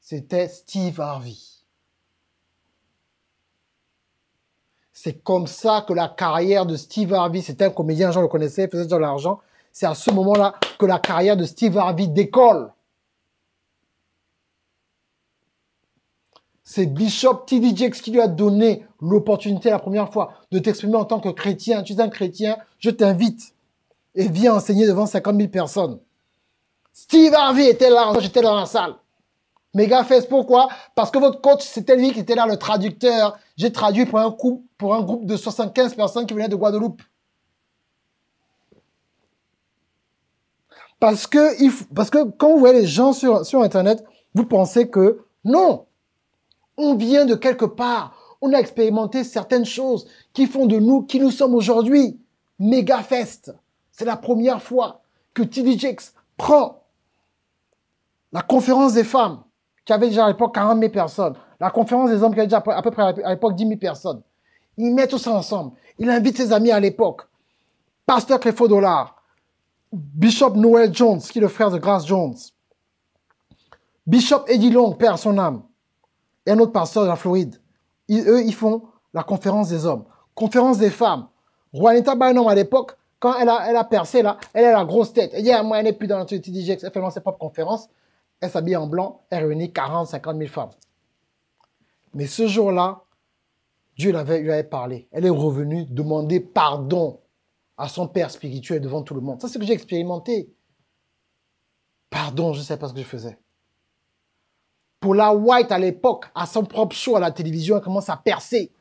C'était Steve Harvey. C'est comme ça que la carrière de Steve Harvey, c'était un comédien, gens le connaissaient, il faisait de l'argent. C'est à ce moment-là que la carrière de Steve Harvey décolle. C'est Bishop T.D. Jakes qui lui a donné l'opportunité la première fois de t'exprimer en tant que chrétien. Tu es un chrétien, je t'invite et viens enseigner devant 50 000 personnes. Steve Harvey était là, j'étais dans la salle. Megafest, pourquoi? Parce que votre coach, c'était lui qui était là, le traducteur. J'ai traduit pour un, groupe de 75 personnes qui venaient de Guadeloupe. Parce que, quand vous voyez les gens sur, sur Internet, vous pensez que non, on vient de quelque part. On a expérimenté certaines choses qui font de nous qui nous sommes aujourd'hui. Megafest. C'est la première fois que TDJX prend la conférence des femmes, qui avait déjà à l'époque 40 000 personnes, la conférence des hommes qui avait déjà à peu près à l'époque 10 000 personnes. Il met tout ça ensemble. Il invite ses amis à l'époque. Pasteur Cléfaux Dollar, Bishop Noel Jones, qui est le frère de Grace Jones, Bishop Eddie Long, père son âme, et un autre pasteur de la Floride. eux, ils font la conférence des hommes. Conférence des femmes. Juanita Bynum, à l'époque, quand elle a, elle a percé, là, elle a la grosse tête. Elle dit, ah, moi, elle n'est plus dans la TDJX. Elle fait ses propres conférences. Elle s'habille en blanc. Elle réunit 40, 50 000 femmes. Mais ce jour-là, Dieu lui avait parlé. Elle est revenue demander pardon à son père spirituel devant tout le monde. Ça, c'est ce que j'ai expérimenté. Pardon, je ne sais pas ce que je faisais. Paula White, à l'époque, a son propre show à la télévision, elle commence à percer.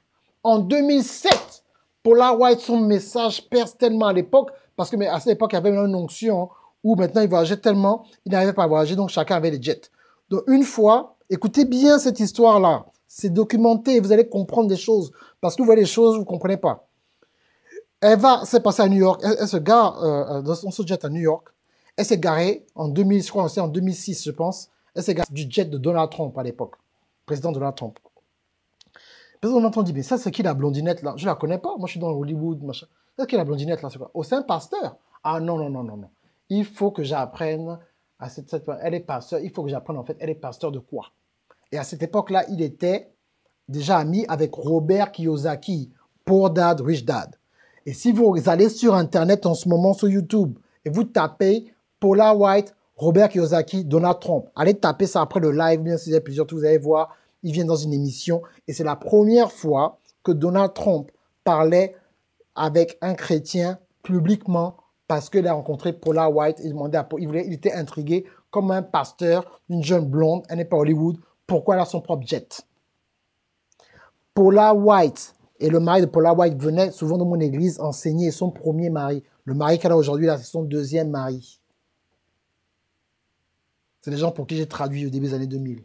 En 2007, Paula White, son message perce tellement à l'époque, parce que à cette époque, il y avait une onction où maintenant il voyageait tellement, il n'arrivait pas à voyager, donc chacun avait les jets. Donc une fois, écoutez bien cette histoire-là, c'est documenté, vous allez comprendre des choses, parce que vous voyez des choses, vous ne comprenez pas. Elle va, c'est passé à New York, elle, se gare euh, euh, dans son jet à New York, elle s'est garée en 2000, je crois, en 2006, je pense, c'est du jet de Donald Trump à l'époque, président Donald Trump. Donald Trump dit, mais ça, c'est qui la blondinette là? Je la connais pas, moi je suis dans Hollywood, machin. C'est qui la blondinette là? C'est quoi? Oh, c'est un pasteur? Ah non, non, non, non, non. Il faut que j'apprenne à cette, cette, Elle est pasteur, il faut que j'apprenne en fait, elle est pasteur de quoi? Et à cette époque-là, il était déjà ami avec Robert Kiyosaki, Poor Dad, Rich Dad. Et si vous allez sur Internet en ce moment, sur YouTube, et vous tapez Paula White, Robert Kiyosaki, Donald Trump, allez taper ça après le live, bien avez plusieurs, vous allez voir, il vient dans une émission, et c'est la première fois que Donald Trump parlait avec un chrétien publiquement parce qu'il a rencontré Paula White, il, demandait il, voulait, il était intrigué comme un pasteur, une jeune blonde, elle n'est pas Hollywood, pourquoi elle a son propre jet? Paula White et le mari de Paula White venaient souvent dans mon église enseigner son premier mari. Le mari qu'elle a aujourd'hui, c'est son deuxième mari. C'est les gens pour qui j'ai traduit au début des années 2000.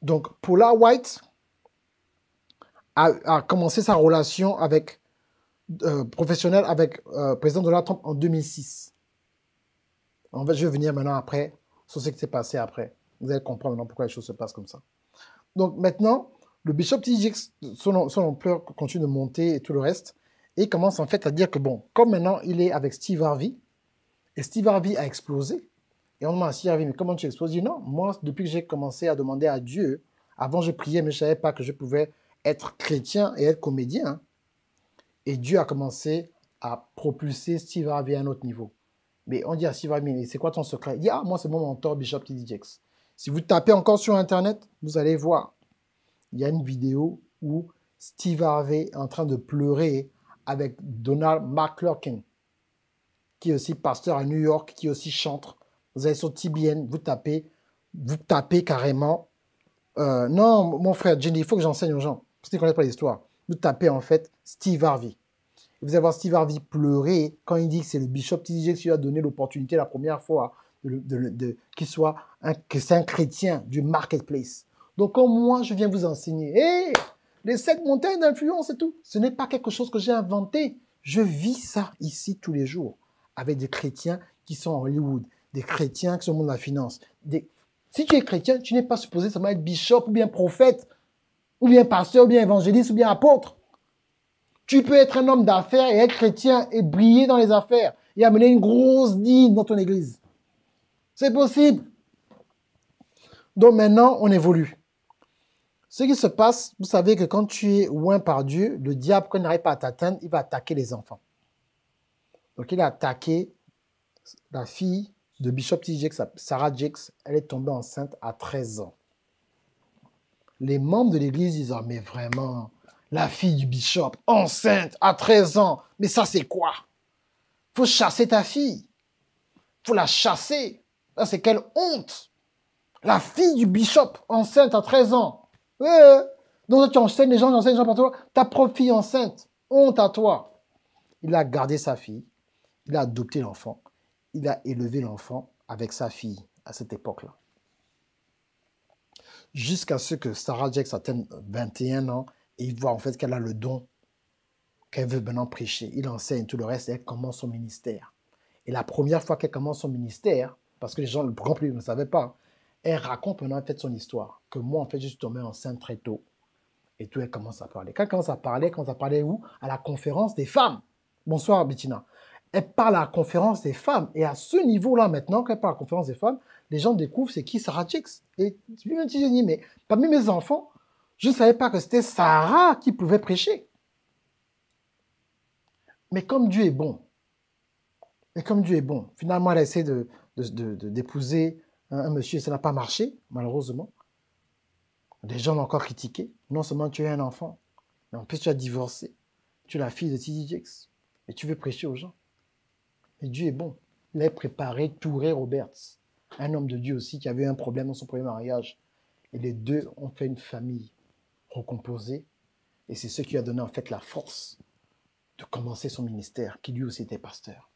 Donc, Paula White a, commencé sa relation avec, euh, professionnelle avec le euh, président Donald Trump en 2006. Je vais venir maintenant après sur ce qui s'est passé après. Vous allez comprendre maintenant pourquoi les choses se passent comme ça. Donc maintenant, le bishop TJX, son, son ampleur continue de monter et tout le reste. Et il commence en fait à dire que bon, comme maintenant il est avec Steve Harvey, et Steve Harvey a explosé, et on demande à Steve Harvey, mais comment tu exploses? Il non, moi, depuis que j'ai commencé à demander à Dieu, avant je priais, mais je ne savais pas que je pouvais être chrétien et être comédien. Et Dieu a commencé à propulser Steve Harvey à un autre niveau. Mais on dit à Steve Harvey, mais c'est quoi ton secret? Il dit, ah, moi, c'est mon mentor, Bishop TDJX. Si vous tapez encore sur Internet, vous allez voir. Il y a une vidéo où Steve Harvey est en train de pleurer avec Donald McClurkin, qui est aussi pasteur à New York, qui est aussi chantre. Vous allez sur TBN, vous tapez, vous tapez carrément. Euh, non, mon frère Jenny, il faut que j'enseigne aux gens, parce qu'ils ne connaissent pas l'histoire. Vous tapez en fait Steve Harvey. Vous allez voir Steve Harvey pleurer quand il dit que c'est le bishop TJ qui lui a donné l'opportunité la première fois de, qu'il soit un, que c'est un chrétien du marketplace. Donc, comme moi, je viens vous enseigner, hé, les sept montagnes d'influence et tout, ce n'est pas quelque chose que j'ai inventé. Je vis ça ici tous les jours avec des chrétiens qui sont en Hollywood, des chrétiens qui sont au monde de la finance. Si tu es chrétien, tu n'es pas supposé seulement être bishop ou bien prophète, ou bien pasteur, ou bien évangéliste, ou bien apôtre. Tu peux être un homme d'affaires et être chrétien et briller dans les affaires et amener une grosse dîme dans ton église. C'est possible. Donc maintenant, on évolue. Ce qui se passe, vous savez que quand tu es loin par Dieu, le diable, quand il n'arrive pas à t'atteindre, il va attaquer les enfants. Donc il a attaqué la fille de Bishop T. Jakes, Sarah Jakes, elle est tombée enceinte à 13 ans. Les membres de l'église disent, oh, mais vraiment, la fille du bishop, enceinte à 13 ans, mais ça c'est quoi? Faut chasser ta fille. faut la chasser c'est quelle honte La fille du bishop, enceinte à 13 ans. Ouais, donc tu enseignes les gens, tu enseignes les gens par toi. Ta propre fille enceinte. Honte à toi. Il a gardé sa fille. Il a adopté l'enfant. Il a élevé l'enfant avec sa fille à cette époque-là. Jusqu'à ce que Sarah Jax atteigne 21 ans et il voit en fait qu'elle a le don, qu'elle veut maintenant prêcher. Il enseigne tout le reste et elle commence son ministère. Et la première fois qu'elle commence son ministère, parce que les gens, le grand public ne savaient pas. Elle raconte maintenant en fait son histoire, que moi en fait je suis tombé enceinte très tôt. Et tout, elle commence à parler. Quand elle commence à parler, elle commence à parler où? À la conférence des femmes. Bonsoir Bettina. Elle parle à la conférence des femmes. Et à ce niveau-là maintenant, quand elle parle à la conférence des femmes, les gens découvrent c'est qui Sarah Jix. Et je me dis, mais parmi mes enfants, je ne savais pas que c'était Sarah qui pouvait prêcher. Mais comme Dieu est bon, et comme Dieu est bon, finalement elle a essayé de, d'épouser de, un, monsieur, ça n'a pas marché, malheureusement. Les gens l'ont encore critiqué. Non seulement tu es un enfant, mais en plus tu as divorcé. Tu es la fille de T.D. Jakes. Et tu veux prêcher aux gens. Et Dieu est bon. Il a préparé Touré Roberts, un homme de Dieu aussi qui avait un problème dans son premier mariage. Et les deux ont fait une famille recomposée. Et c'est ce qui a donné en fait la force de commencer son ministère, qui lui aussi était pasteur.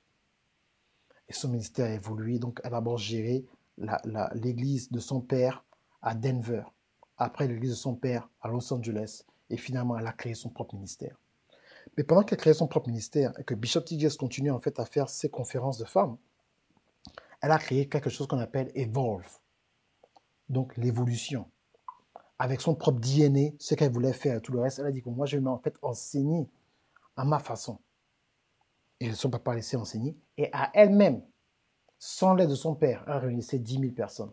Et son ministère a évolué. Donc, elle a d'abord géré l'église de son père à Denver. Après, l'église de son père à Los Angeles. Et finalement, elle a créé son propre ministère. Mais pendant qu'elle créé son propre ministère et que Bishop T.J.S. continue en fait à faire ses conférences de femmes, elle a créé quelque chose qu'on appelle Evolve. Donc, l'évolution. Avec son propre DNA, ce qu'elle voulait faire, tout le reste, elle a dit que moi, je vais en fait enseigner à ma façon et son papa laissé enseigner, et à elle-même, sans l'aide de son père, elle réunissait 10 000 personnes.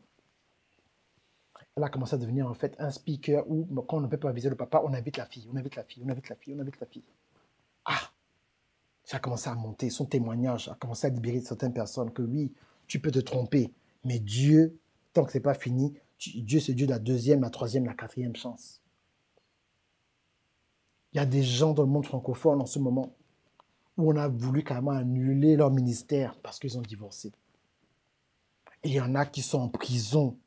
elle a commencé à devenir en fait un speaker où quand on ne peut pas aviser le papa, on invite la fille, on invite la fille, on invite la fille, on invite la fille. Ah Ça a commencé à monter, son témoignage a commencé à libérer certaines personnes que oui, tu peux te tromper, mais Dieu, tant que ce n'est pas fini, Dieu c'est Dieu de la deuxième, la troisième, la quatrième chance. Il y a des gens dans le monde francophone en ce moment où on a voulu carrément annuler leur ministère parce qu'ils ont divorcé. Et il y en a qui sont en prison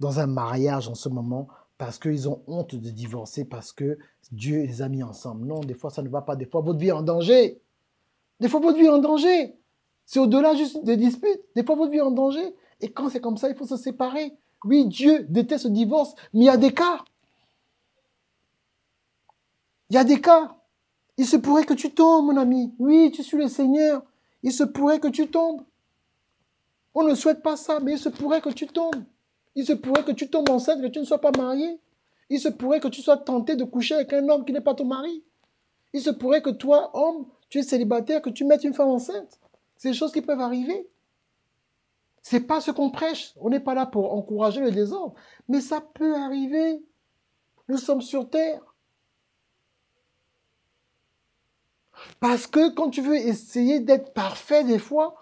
dans un mariage en ce moment parce qu'ils ont honte de divorcer, parce que Dieu les a mis ensemble. Non, des fois ça ne va pas, des fois votre vie est en danger. Des fois votre vie est en danger. C'est au-delà juste des disputes. Des fois votre vie est en danger. Et quand c'est comme ça, il faut se séparer. Oui, Dieu déteste le divorce, mais il y a des cas. Il y a des cas. Il se pourrait que tu tombes, mon ami. Oui, tu suis le Seigneur. Il se pourrait que tu tombes. On ne souhaite pas ça, mais il se pourrait que tu tombes. Il se pourrait que tu tombes enceinte, que tu ne sois pas marié. Il se pourrait que tu sois tenté de coucher avec un homme qui n'est pas ton mari. Il se pourrait que toi, homme, tu es célibataire, que tu mettes une femme enceinte. C'est des choses qui peuvent arriver. C'est pas ce qu'on prêche. On n'est pas là pour encourager le désordre. Mais ça peut arriver. Nous sommes sur terre. Parce que quand tu veux essayer d'être parfait, des fois,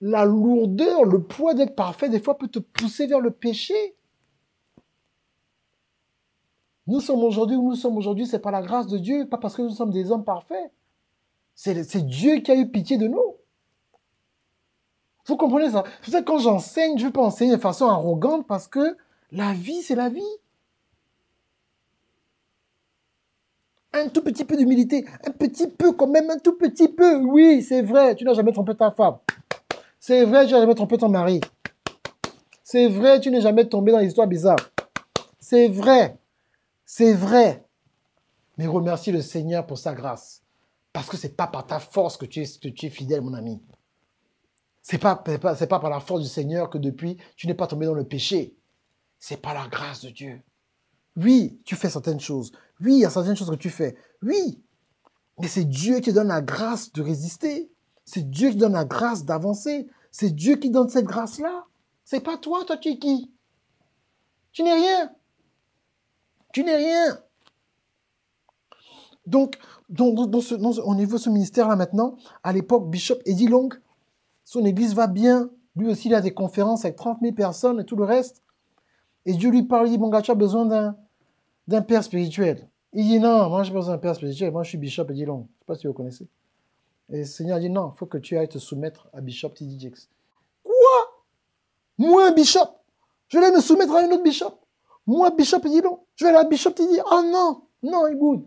la lourdeur, le poids d'être parfait, des fois, peut te pousser vers le péché. Nous sommes aujourd'hui où nous sommes aujourd'hui, c'est pas la grâce de Dieu, pas parce que nous sommes des hommes parfaits. C'est Dieu qui a eu pitié de nous. Vous comprenez ça? C'est ça que quand j'enseigne, je ne veux pas enseigner de façon arrogante parce que la vie, c'est la vie. Un tout petit peu d'humilité, un petit peu quand même, un tout petit peu. Oui, c'est vrai, tu n'as jamais trompé ta femme. C'est vrai, tu n'as jamais trompé ton mari. C'est vrai, tu n'es jamais tombé dans l'histoire bizarre. C'est vrai. C'est vrai. Mais remercie le Seigneur pour sa grâce. Parce que ce n'est pas par ta force que tu es fidèle, mon ami. Ce n'est pas, pas, par la force du Seigneur que depuis, tu n'es pas tombé dans le péché. C'est par la grâce de Dieu. Oui, tu fais certaines choses. Oui, il y a certaines choses que tu fais. Oui. Mais c'est Dieu qui donne la grâce de résister. C'est Dieu qui donne la grâce d'avancer. C'est Dieu qui donne cette grâce-là. C'est pas toi, toi tu es qui? Tu n'es rien. Tu n'es rien. Donc, dans, au niveau de ce ministère-là maintenant, à l'époque, Bishop Eddie Long, son église va bien. Lui aussi, il a des conférences avec 30 000 personnes et tout le reste. Et Dieu lui parle, il dit, mon gars, tu as besoin d'un père spirituel. Il dit non, moi pas besoin d'un père spirituel, moi je suis Bishop et long. Je ne sais pas si vous connaissez. Et le Seigneur dit non, il faut que tu ailles te soumettre à Bishop T.D. Quoi? Moi, Bishop? Je vais me soumettre à un autre Bishop? Moi, Bishop long. Je vais aller à Bishop T.D. Ah non Non, écoute.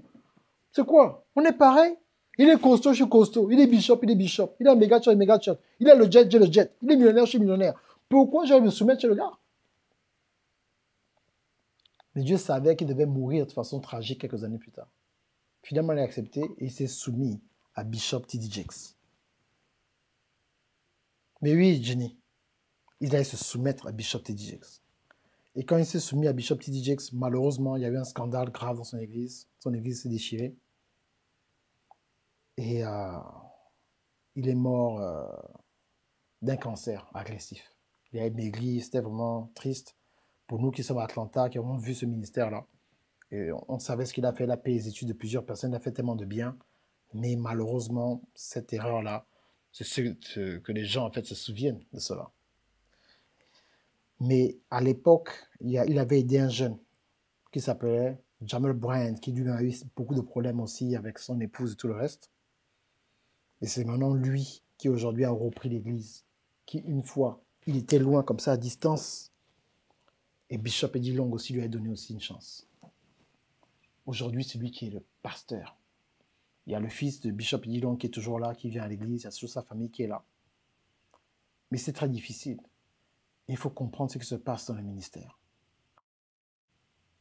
C'est quoi? On est pareil? Il est costaud, je suis costaud. Il est bishop, il est bishop. Il un méga chat, méga chat. Il a le jet, j'ai le jet. Il est millionnaire, je suis millionnaire. Pourquoi je vais me soumettre chez le gars? Mais Dieu savait qu'il devait mourir de façon tragique quelques années plus tard. Finalement, il a accepté et il s'est soumis à Bishop T.D. Jakes. Mais oui, Jenny, il allait se soumettre à Bishop T.D. Jakes. Et quand il s'est soumis à Bishop T.D. Jakes, malheureusement, il y a eu un scandale grave dans son église. Son église s'est déchirée. Et euh, il est mort euh, d'un cancer agressif. Il a maigri, c'était vraiment triste pour nous qui sommes à Atlanta, qui avons vu ce ministère-là, et on, savait ce qu'il a fait, il a payé les études de plusieurs personnes, il a fait tellement de bien, mais malheureusement, cette erreur-là, c'est ce, que les gens en fait se souviennent de cela. Mais à l'époque, il, il, avait aidé un jeune qui s'appelait Jamal Bryant, qui lui a eu beaucoup de problèmes aussi avec son épouse et tout le reste. Et c'est maintenant lui qui aujourd'hui a repris l'Église, qui une fois, il était loin comme ça à distance, et Bishop Eddie Long aussi lui a donné aussi une chance. Aujourd'hui, c'est lui qui est le pasteur. Il y a le fils de Bishop Eddie Long qui est toujours là, qui vient à l'église, il y a toujours sa famille qui est là. Mais c'est très difficile. Il faut comprendre ce qui se passe dans le ministère.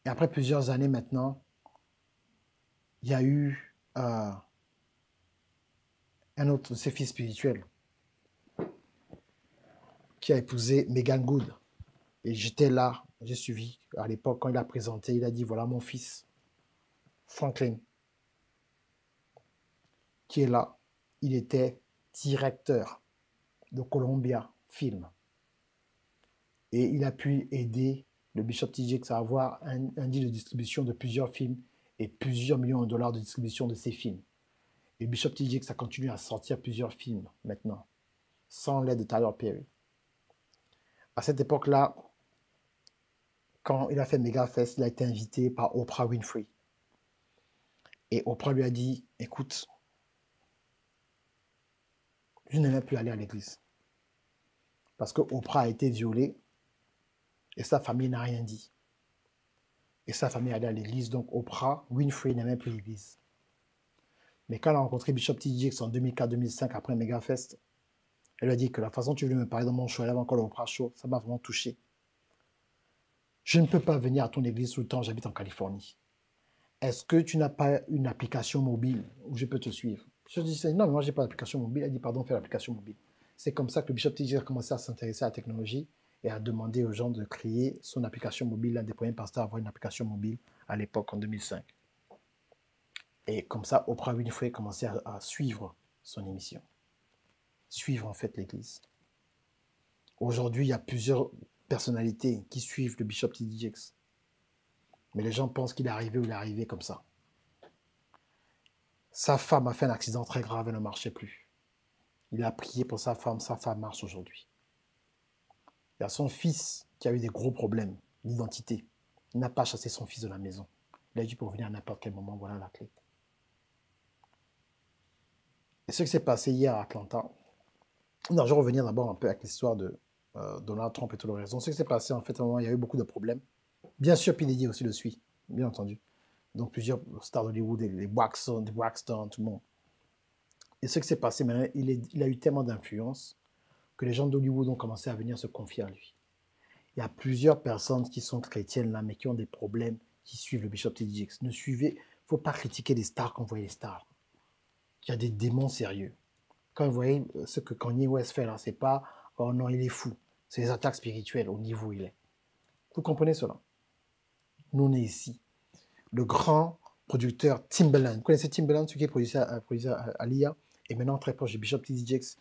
Et après plusieurs années maintenant, il y a eu euh, un autre de ses fils spirituels qui a épousé Megan Good. Et j'étais là j'ai suivi à l'époque quand il a présenté, il a dit voilà mon fils, Franklin, qui est là. Il était directeur de Columbia Film. Et il a pu aider le Bishop TJX à avoir un, un deal de distribution de plusieurs films et plusieurs millions de dollars de distribution de ces films. Et Bishop TJX a continué à sortir plusieurs films maintenant, sans l'aide de Tyler Perry. À cette époque-là, quand il a fait Megafest, il a été invité par Oprah Winfrey. Et Oprah lui a dit, écoute, je n'aimais plus aller à l'église. Parce que Oprah a été violée et sa famille n'a rien dit. Et sa famille allait à l'église, donc Oprah Winfrey n'aimait plus l'église. Mais quand elle a rencontré Bishop TJX en 2004-2005 après Megafest, elle lui a dit que la façon dont tu voulais me parler dans mon show, elle avait encore le Oprah Show, ça m'a vraiment touché. Je ne peux pas venir à ton église tout le temps, j'habite en Californie. Est-ce que tu n'as pas une application mobile où je peux te suivre? Je dis non, mais moi j'ai pas d'application mobile. Elle dit pardon, fais l'application mobile. C'est comme ça que Bishop TJX a commencé à s'intéresser à la technologie et a demandé aux gens de créer son application mobile. L'un des premiers pasteurs à avoir une application mobile à l'époque, en 2005. Et comme ça, Oprah Winfrey a commencé à, à suivre son émission. Suivre en fait l'Église. Aujourd'hui, il y a plusieurs personnalités qui suivent le Bishop TDX. Mais les gens pensent qu'il est arrivé ou il est arrivé comme ça. Sa femme a fait un accident très grave, elle ne marchait plus. Il a prié pour sa femme, sa femme marche aujourd'hui. Il y a son fils qui a eu des gros problèmes d'identité. Il n'a pas chassé son fils de la maison. Il a dit pour venir à n'importe quel moment, voilà la clé. Et ce qui s'est passé hier à Atlanta, non, je vais revenir d'abord un peu avec l'histoire de euh, Donald Trump et tout le reste. Ce qui s'est passé, en fait, à un moment, il y a eu beaucoup de problèmes. Bien sûr, P. aussi le suit, bien entendu. Donc plusieurs stars d'Hollywood, les Waxon, les Waxton, tout le monde. Et ce qui s'est passé, maintenant, il, a eu tellement d'influence que les gens d'Hollywood ont commencé à venir se confier à lui. Il y a plusieurs personnes qui sont chrétiennes là, mais qui ont des problèmes, qui suivent le Bishop TDX. Ne suivez, faut pas critiquer les stars quand vous voyez les stars. Il y a des démons sérieux. Quand vous voyez ce que Kanye West fait là, c'est pas oh non, il est fou. C'est des attaques spirituelles au niveau où il est. Vous comprenez cela? Nous, on est ici. Le grand producteur Timbaland. Vous connaissez Timbaland, celui qui est producteur, à, l'IA, et maintenant très proche de Bishop TDX.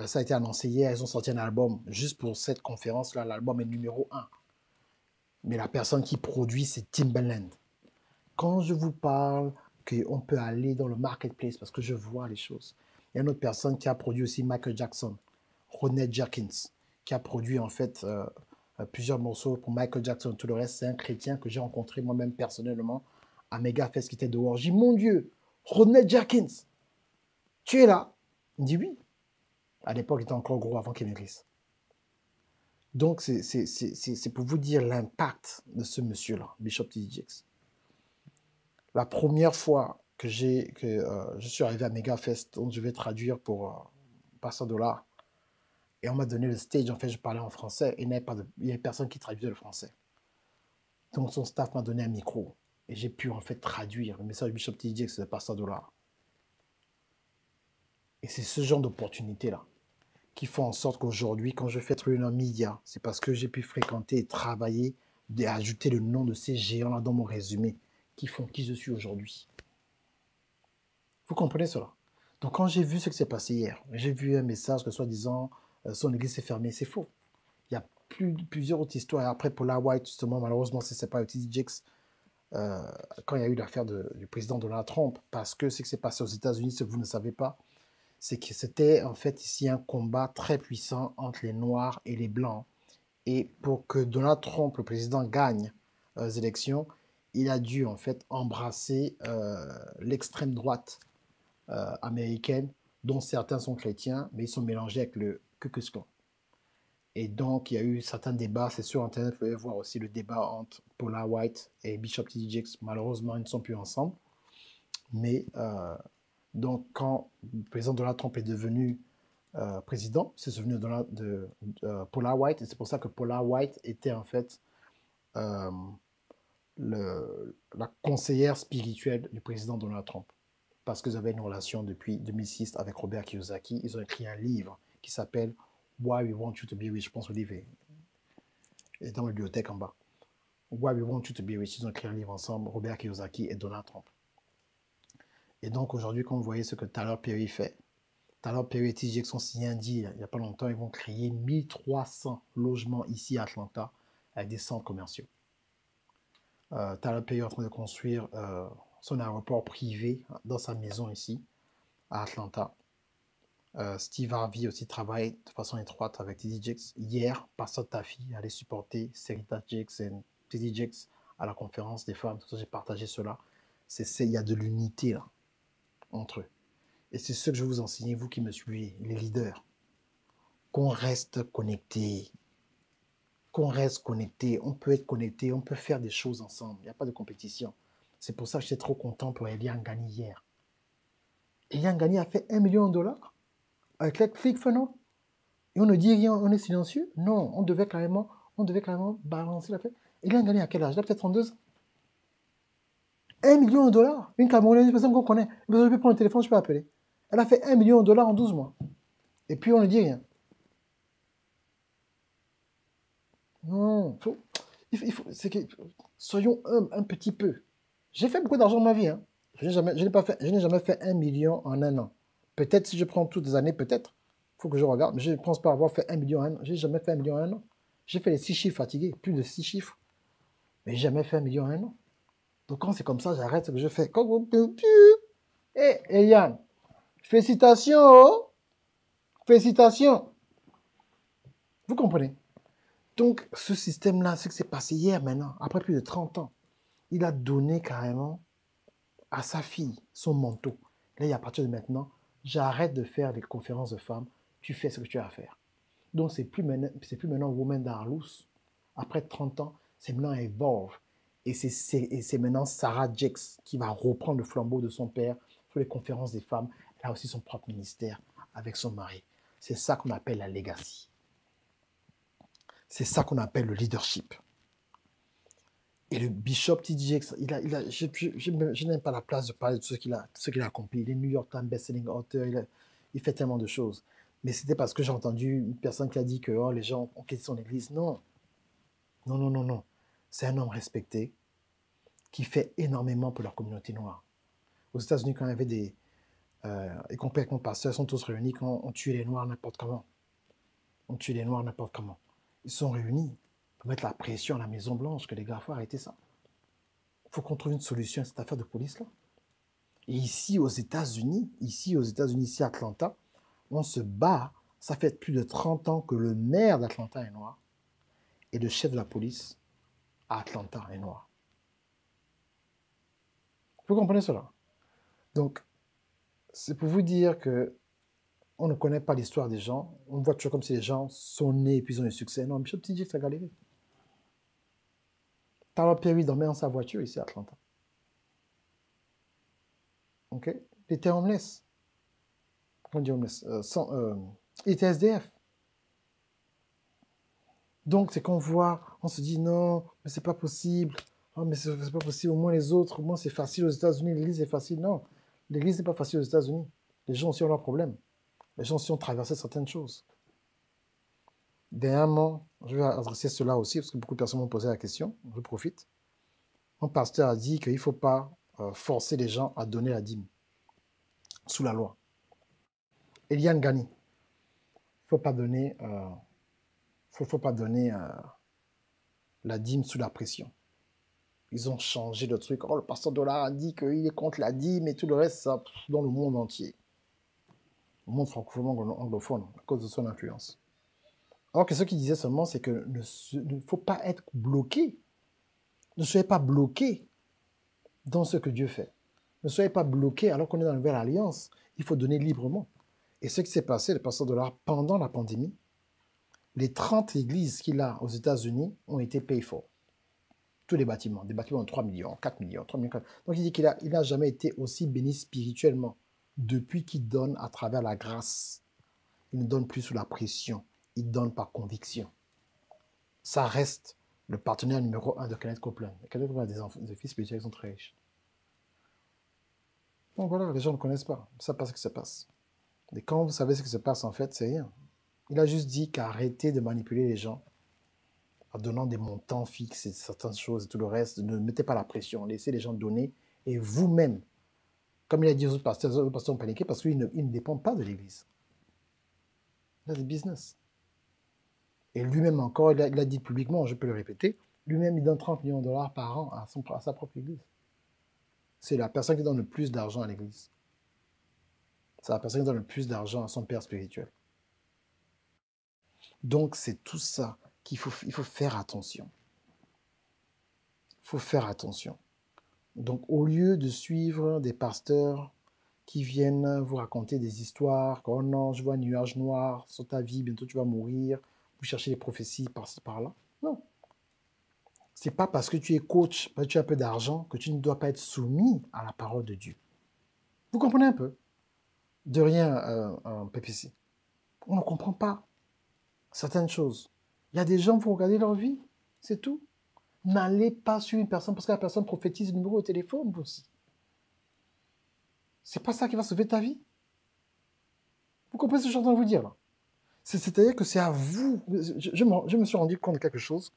Euh, ça a été annoncé hier, ils ont sorti un album. Juste pour cette conférence-là, l'album est numéro 1. Mais la personne qui produit, c'est Timbaland. Quand je vous parle qu'on peut aller dans le marketplace, parce que je vois les choses, il y a une autre personne qui a produit aussi Michael Jackson, Ronette Jerkins, qui a produit en fait euh, euh, plusieurs morceaux pour Michael Jackson. Tout le reste, c'est un chrétien que j'ai rencontré moi-même personnellement à Megafest qui était dehors. J'ai dit, mon Dieu, Ronette Jerkins, tu es là? Il dit oui. À l'époque, il était encore gros avant qu'il maigrisse. Donc, c'est pour vous dire l'impact de ce monsieur-là, Bishop TDX. La première fois que, que euh, je suis arrivé à Megafest, donc je vais traduire pour euh, Dollar, et on m'a donné le stage, en fait, je parlais en français, et il n'y avait, personne qui traduisait le français. Donc, son staff m'a donné un micro, et j'ai pu, en fait, traduire le message de Bishop TDX de Pastor. Et c'est ce genre d'opportunité-là qui font en sorte qu'aujourd'hui, quand je fais Trillionaire Media, c'est parce que j'ai pu fréquenter et travailler et ajouter le nom de ces géants-là dans mon résumé qui font qui je suis aujourd'hui. Vous comprenez cela? Donc quand j'ai vu ce qui s'est passé hier, j'ai vu un message que soi-disant euh, son église s'est fermée, c'est faux. Il y a plus, plusieurs autres histoires. Après, Paula White, justement, malheureusement, ce n'est pas TDJX euh, quand il y a eu l'affaire du président Donald Trump, parce que ce qui s'est passé aux États-Unis, que vous ne savez pas, c'est que c'était en fait ici un combat très puissant entre les Noirs et les Blancs. Et pour que Donald Trump, le président, gagne euh, les élections, il a dû en fait embrasser euh, l'extrême droite euh, américaine, dont certains sont chrétiens, mais ils sont mélangés avec le Ku Et donc, il y a eu certains débats. C'est sur Internet, vous pouvez voir aussi le débat entre Paula White et Bishop T.D. Malheureusement, ils ne sont plus ensemble. Mais donc, quand le président Donald Trump est devenu euh, président, c'est devenu de, de, euh, Paula White, et c'est pour ça que Paula White était en fait euh, la conseillère spirituelle du président Donald Trump. Parce qu'ils avaient une relation depuis 2006 avec Robert Kiyosaki. Ils ont écrit un livre qui s'appelle Why We Want You to Be Rich. Je pense le livre est dans la bibliothèque en bas. Why We Want You to Be Rich. Ils ont écrit un livre ensemble, Robert Kiyosaki et Donald Trump. Et donc aujourd'hui, quand vous voyez ce que Tyler Perry fait, Tyler Perry et TJX ont signé un deal il n'y a pas longtemps, ils vont créer 1300 logements ici à Atlanta avec des centres commerciaux. Euh, Perry est en train de construire euh, son aéroport privé dans sa maison ici, à Atlanta. Euh, Steve Harvey aussi travaille de façon étroite avec TD Jakes. Hier, Pastor Taffy allait supporter Serita Jakes et TD Jakes à la conférence des femmes. J'ai partagé cela. C'est, il y a de l'unité là, entre eux. Et c'est ce que je vous enseigner, vous qui me suivez, les leaders. Qu'on reste connecté. Qu'on reste connecté. On peut être connecté, on peut faire des choses ensemble. Il n'y a pas de compétition. C'est pour ça que j'étais trop content pour Elian Gani hier. Elian Gani a fait un million de dollars avec les ClickFunnels. Et on ne dit rien, on est silencieux. Non, on devait carrément, on devait carrément balancer la fête. Elian Gani à quel âge? Il a peut-être 32 ans. Un million de dollars Une Camerounaise, une personne qu'on connaît. Je peux prendre le téléphone, je peux appeler. Elle a fait un million de dollars en 12 mois. Et puis on ne dit rien. Non, il faut, que, soyons un petit peu. J'ai fait beaucoup d'argent dans ma vie. Hein. Je n'ai jamais, fait, jamais fait un million en un an. Peut-être si je prends toutes les années, peut-être. Il faut que je regarde. Mais je ne pense pas avoir fait un million en un an. Je n'ai jamais fait un million en un an. J'ai fait les six chiffres fatigués, plus de six chiffres. Mais jamais fait un million en un an. Donc quand c'est comme ça, j'arrête ce que je fais. Hé, hey, Yann, félicitations, oh. félicitations. Vous comprenez? Donc ce système-là, ce qui s'est passé hier maintenant, après plus de 30 ans, il a donné carrément à sa fille son manteau. Là, à partir de maintenant, j'arrête de faire des conférences de femmes, tu fais ce que tu as à faire. Donc, c'est plus maintenant, plus maintenant Woman Darlous. Après 30 ans, c'est maintenant Evolve. Et c'est maintenant Sarah Jex qui va reprendre le flambeau de son père sur les conférences des femmes. Elle a aussi son propre ministère avec son mari. C'est ça qu'on appelle la legacy. C'est ça qu'on appelle le leadership. Et le bishop T.J. il a, il a, je, je, n'aime pas la place de parler de ce qu'il a, ce qu'il a accompli. Il est New York Times best-selling author, il, fait tellement de choses. Mais c'était parce que j'ai entendu une personne qui a dit que oh, les gens ont quitté son église. Non. Non, non, non, non. C'est un homme respecté qui fait énormément pour leur communauté noire. Aux États-Unis, quand il y avait des. Euh, y compris avec mon sont tous réunis quand on tue les Noirs n'importe comment. On tue les Noirs n'importe comment. Ils sont réunis pour mettre la pression à la Maison-Blanche que les gars, faut arrêter ça. Il faut qu'on trouve une solution à cette affaire de police-là. Et ici, aux États-Unis, ici, aux États-Unis, ici à Atlanta, on se bat. Ça fait plus de 30 ans que le maire d'Atlanta est noir et le chef de la police à Atlanta est noir. Vous comprenez cela? Donc, c'est pour vous dire que on ne connaît pas l'histoire des gens. On voit toujours comme si les gens sont nés et puis ils ont eu succès. Non, Bishop T.J. a galéré. Tyler Perry dormait dans sa voiture ici à Atlanta. OK? Il était homeless. On dit homeless? Euh, euh, il était SDF. Donc, c'est qu'on voit, on se dit non, mais c'est pas possible. Oh, mais c'est pas possible. Au moins les autres, au moins c'est facile aux États-Unis. L'église est facile. Non, l'église n'est pas facile aux États-Unis. Les gens aussi ont leurs problèmes. Les gens aussi ont traversé certaines choses. Dernièrement, je vais adresser cela aussi, parce que beaucoup de personnes m'ont posé la question, je profite. Mon pasteur a dit qu'il ne faut pas euh, forcer les gens à donner la dîme sous la loi. Eliane Gani, il ne faut pas donner, euh, faut, pas euh, la dîme sous la pression. Ils ont changé le truc. Oh, le pasteur Dollar a dit qu'il est contre la dîme et tout le reste, dans le monde entier. Le monde francophone anglophone, à cause de son influence. Alors que ce qu'il disait seulement, c'est que ne, faut pas être bloqué. Ne soyez pas bloqué dans ce que Dieu fait. Ne soyez pas bloqué alors qu'on est dans la nouvelle alliance. Il faut donner librement. Et ce qui s'est passé, le pasteur de l'art, pendant la pandémie, les 30 églises qu'il a aux États-Unis ont été payées for. Tous les bâtiments, des bâtiments de 3 millions, 4 millions, 3 millions. Donc il dit qu'il n'a jamais été aussi béni spirituellement depuis qu'il donne à travers la grâce. Il ne donne plus sous la pression il donne par conviction. Ça reste le partenaire numéro un de Kenneth Copeland. Kenneth Copeland a des, des fils spirituels qui sont très riches. Donc voilà, les gens ne connaissent pas. Ils ne savent pas ce qui se passe. Et quand vous savez ce qui se passe, en fait, c'est rien. Il a juste dit qu'arrêtez de manipuler les gens en donnant des montants fixes et certaines choses et tout le reste. Ne mettez pas la pression. Laissez les gens donner. Et vous-même, comme il a dit aux autres pasteurs, les autres pasteurs ont paniqué parce qu'ils ne, ne dépendent pas de l'Église. C'est business. Et lui-même encore, il a, dit publiquement, je peux le répéter, Lui-même, il donne 30 millions de dollars par an à, son, à sa propre église. C'est la personne qui donne le plus d'argent à l'église. C'est la personne qui donne le plus d'argent à son père spirituel. Donc, c'est tout ça qu'il faut, il faut faire attention. Il faut faire attention. Donc, au lieu de suivre des pasteurs qui viennent vous raconter des histoires, oh non, je vois un nuage noir sur ta vie, bientôt tu vas mourir, vous cherchez des prophéties par-ci, par-là. Non. C'est pas parce que tu es coach, parce que tu as peu d'argent, que tu ne dois pas être soumis à la parole de Dieu. Vous comprenez un peu? De rien, euh, PPC. On ne comprend pas certaines choses. Il y a des gens, vous regardez leur vie, c'est tout. N'allez pas sur une personne parce que la personne prophétise le numéro de téléphone, aussi. C'est pas ça qui va sauver ta vie. Vous comprenez ce que je suis en train de vous dire là? C'est-à-dire que c'est à vous. Je, je, me suis rendu compte de quelque chose.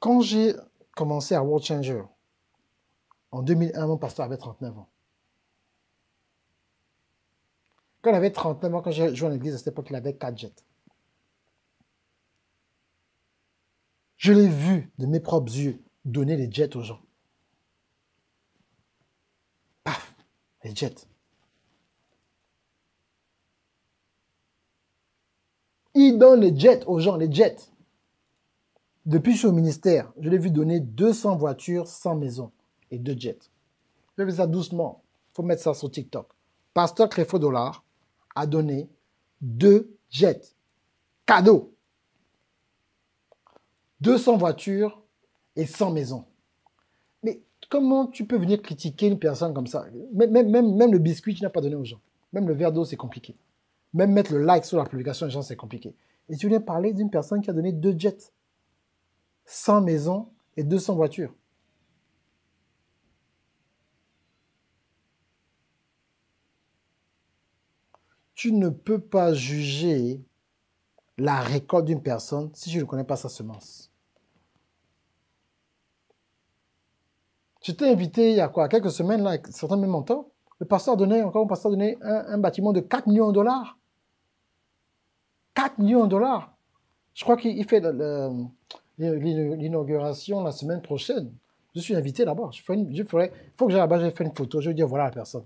Quand j'ai commencé à World Changer, en 2001, mon pasteur avait 39 ans. Quand il avait 39 ans, quand j'ai à l'église à cette époque, il avait 4 jets. Je l'ai vu de mes propres yeux donner les jets aux gens. Paf, les jets. Il donne les jets aux gens, les jets. Depuis que ministère, je l'ai vu donner 200 voitures, 100 maisons et deux jets. Je fais ça doucement. Il faut mettre ça sur TikTok. Pasteur Créfo Dollar a donné deux jets. Cadeau. 200 voitures et 100 maisons. Mais comment tu peux venir critiquer une personne comme ça? Même, le biscuit, tu n'as pas donné aux gens. Même le verre d'eau, c'est compliqué. Même mettre le like sur la publication des gens, c'est compliqué. Et tu viens parler d'une personne qui a donné deux jets, 100 maisons et 200 voitures. Tu ne peux pas juger la récolte d'une personne si tu ne connais pas sa semence. J'étais invité il y a quoi, quelques semaines, là, certains de. Le pasteur donnait, encore un pasteur donnait un, bâtiment de 4 millions de dollars. 4 millions de dollars. Je crois qu'il fait l'inauguration la semaine prochaine. Je suis invité là-bas. Je, faut que j'aille là-bas, je faire une photo. Je vais dire voilà la personne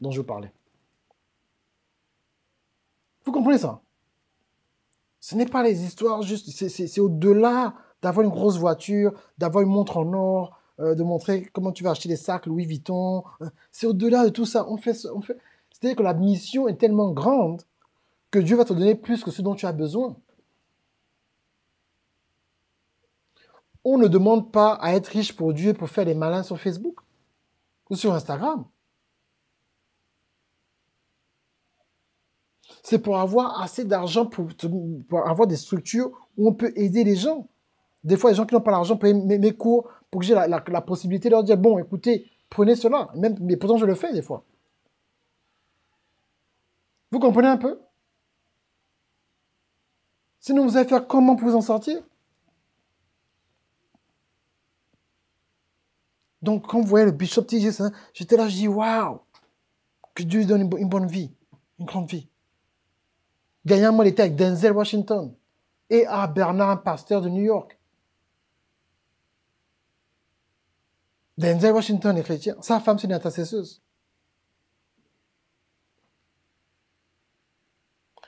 dont je vous parlais. Vous comprenez ça? Ce n'est pas les histoires juste, c'est au-delà d'avoir une grosse voiture, d'avoir une montre en or, euh, de montrer comment tu vas acheter des sacs Louis Vuitton. Euh, c'est au-delà de tout ça. On fait. C'est-à-dire que la mission est tellement grande que Dieu va te donner plus que ce dont tu as besoin. On ne demande pas à être riche pour Dieu pour faire des malins sur Facebook ou sur Instagram. C'est pour avoir assez d'argent pour, pour, avoir des structures où on peut aider les gens. Des fois, les gens qui n'ont pas l'argent pour mes, mes cours, pour que j'ai la, possibilité de leur dire, bon, écoutez, prenez cela. Mais pourtant, je le fais des fois. Vous comprenez un peu? Sinon, vous allez faire comment pour vous en sortir? Donc, quand vous voyez le bishop TJ, j'étais là, je dis, waouh, que Dieu lui donne une, bonne vie, une grande vie. Dernièrement, il était avec Denzel Washington et à Bernard, un pasteur de New York. Denzel Washington est chrétien. Sa femme, c'est une intercesseuse.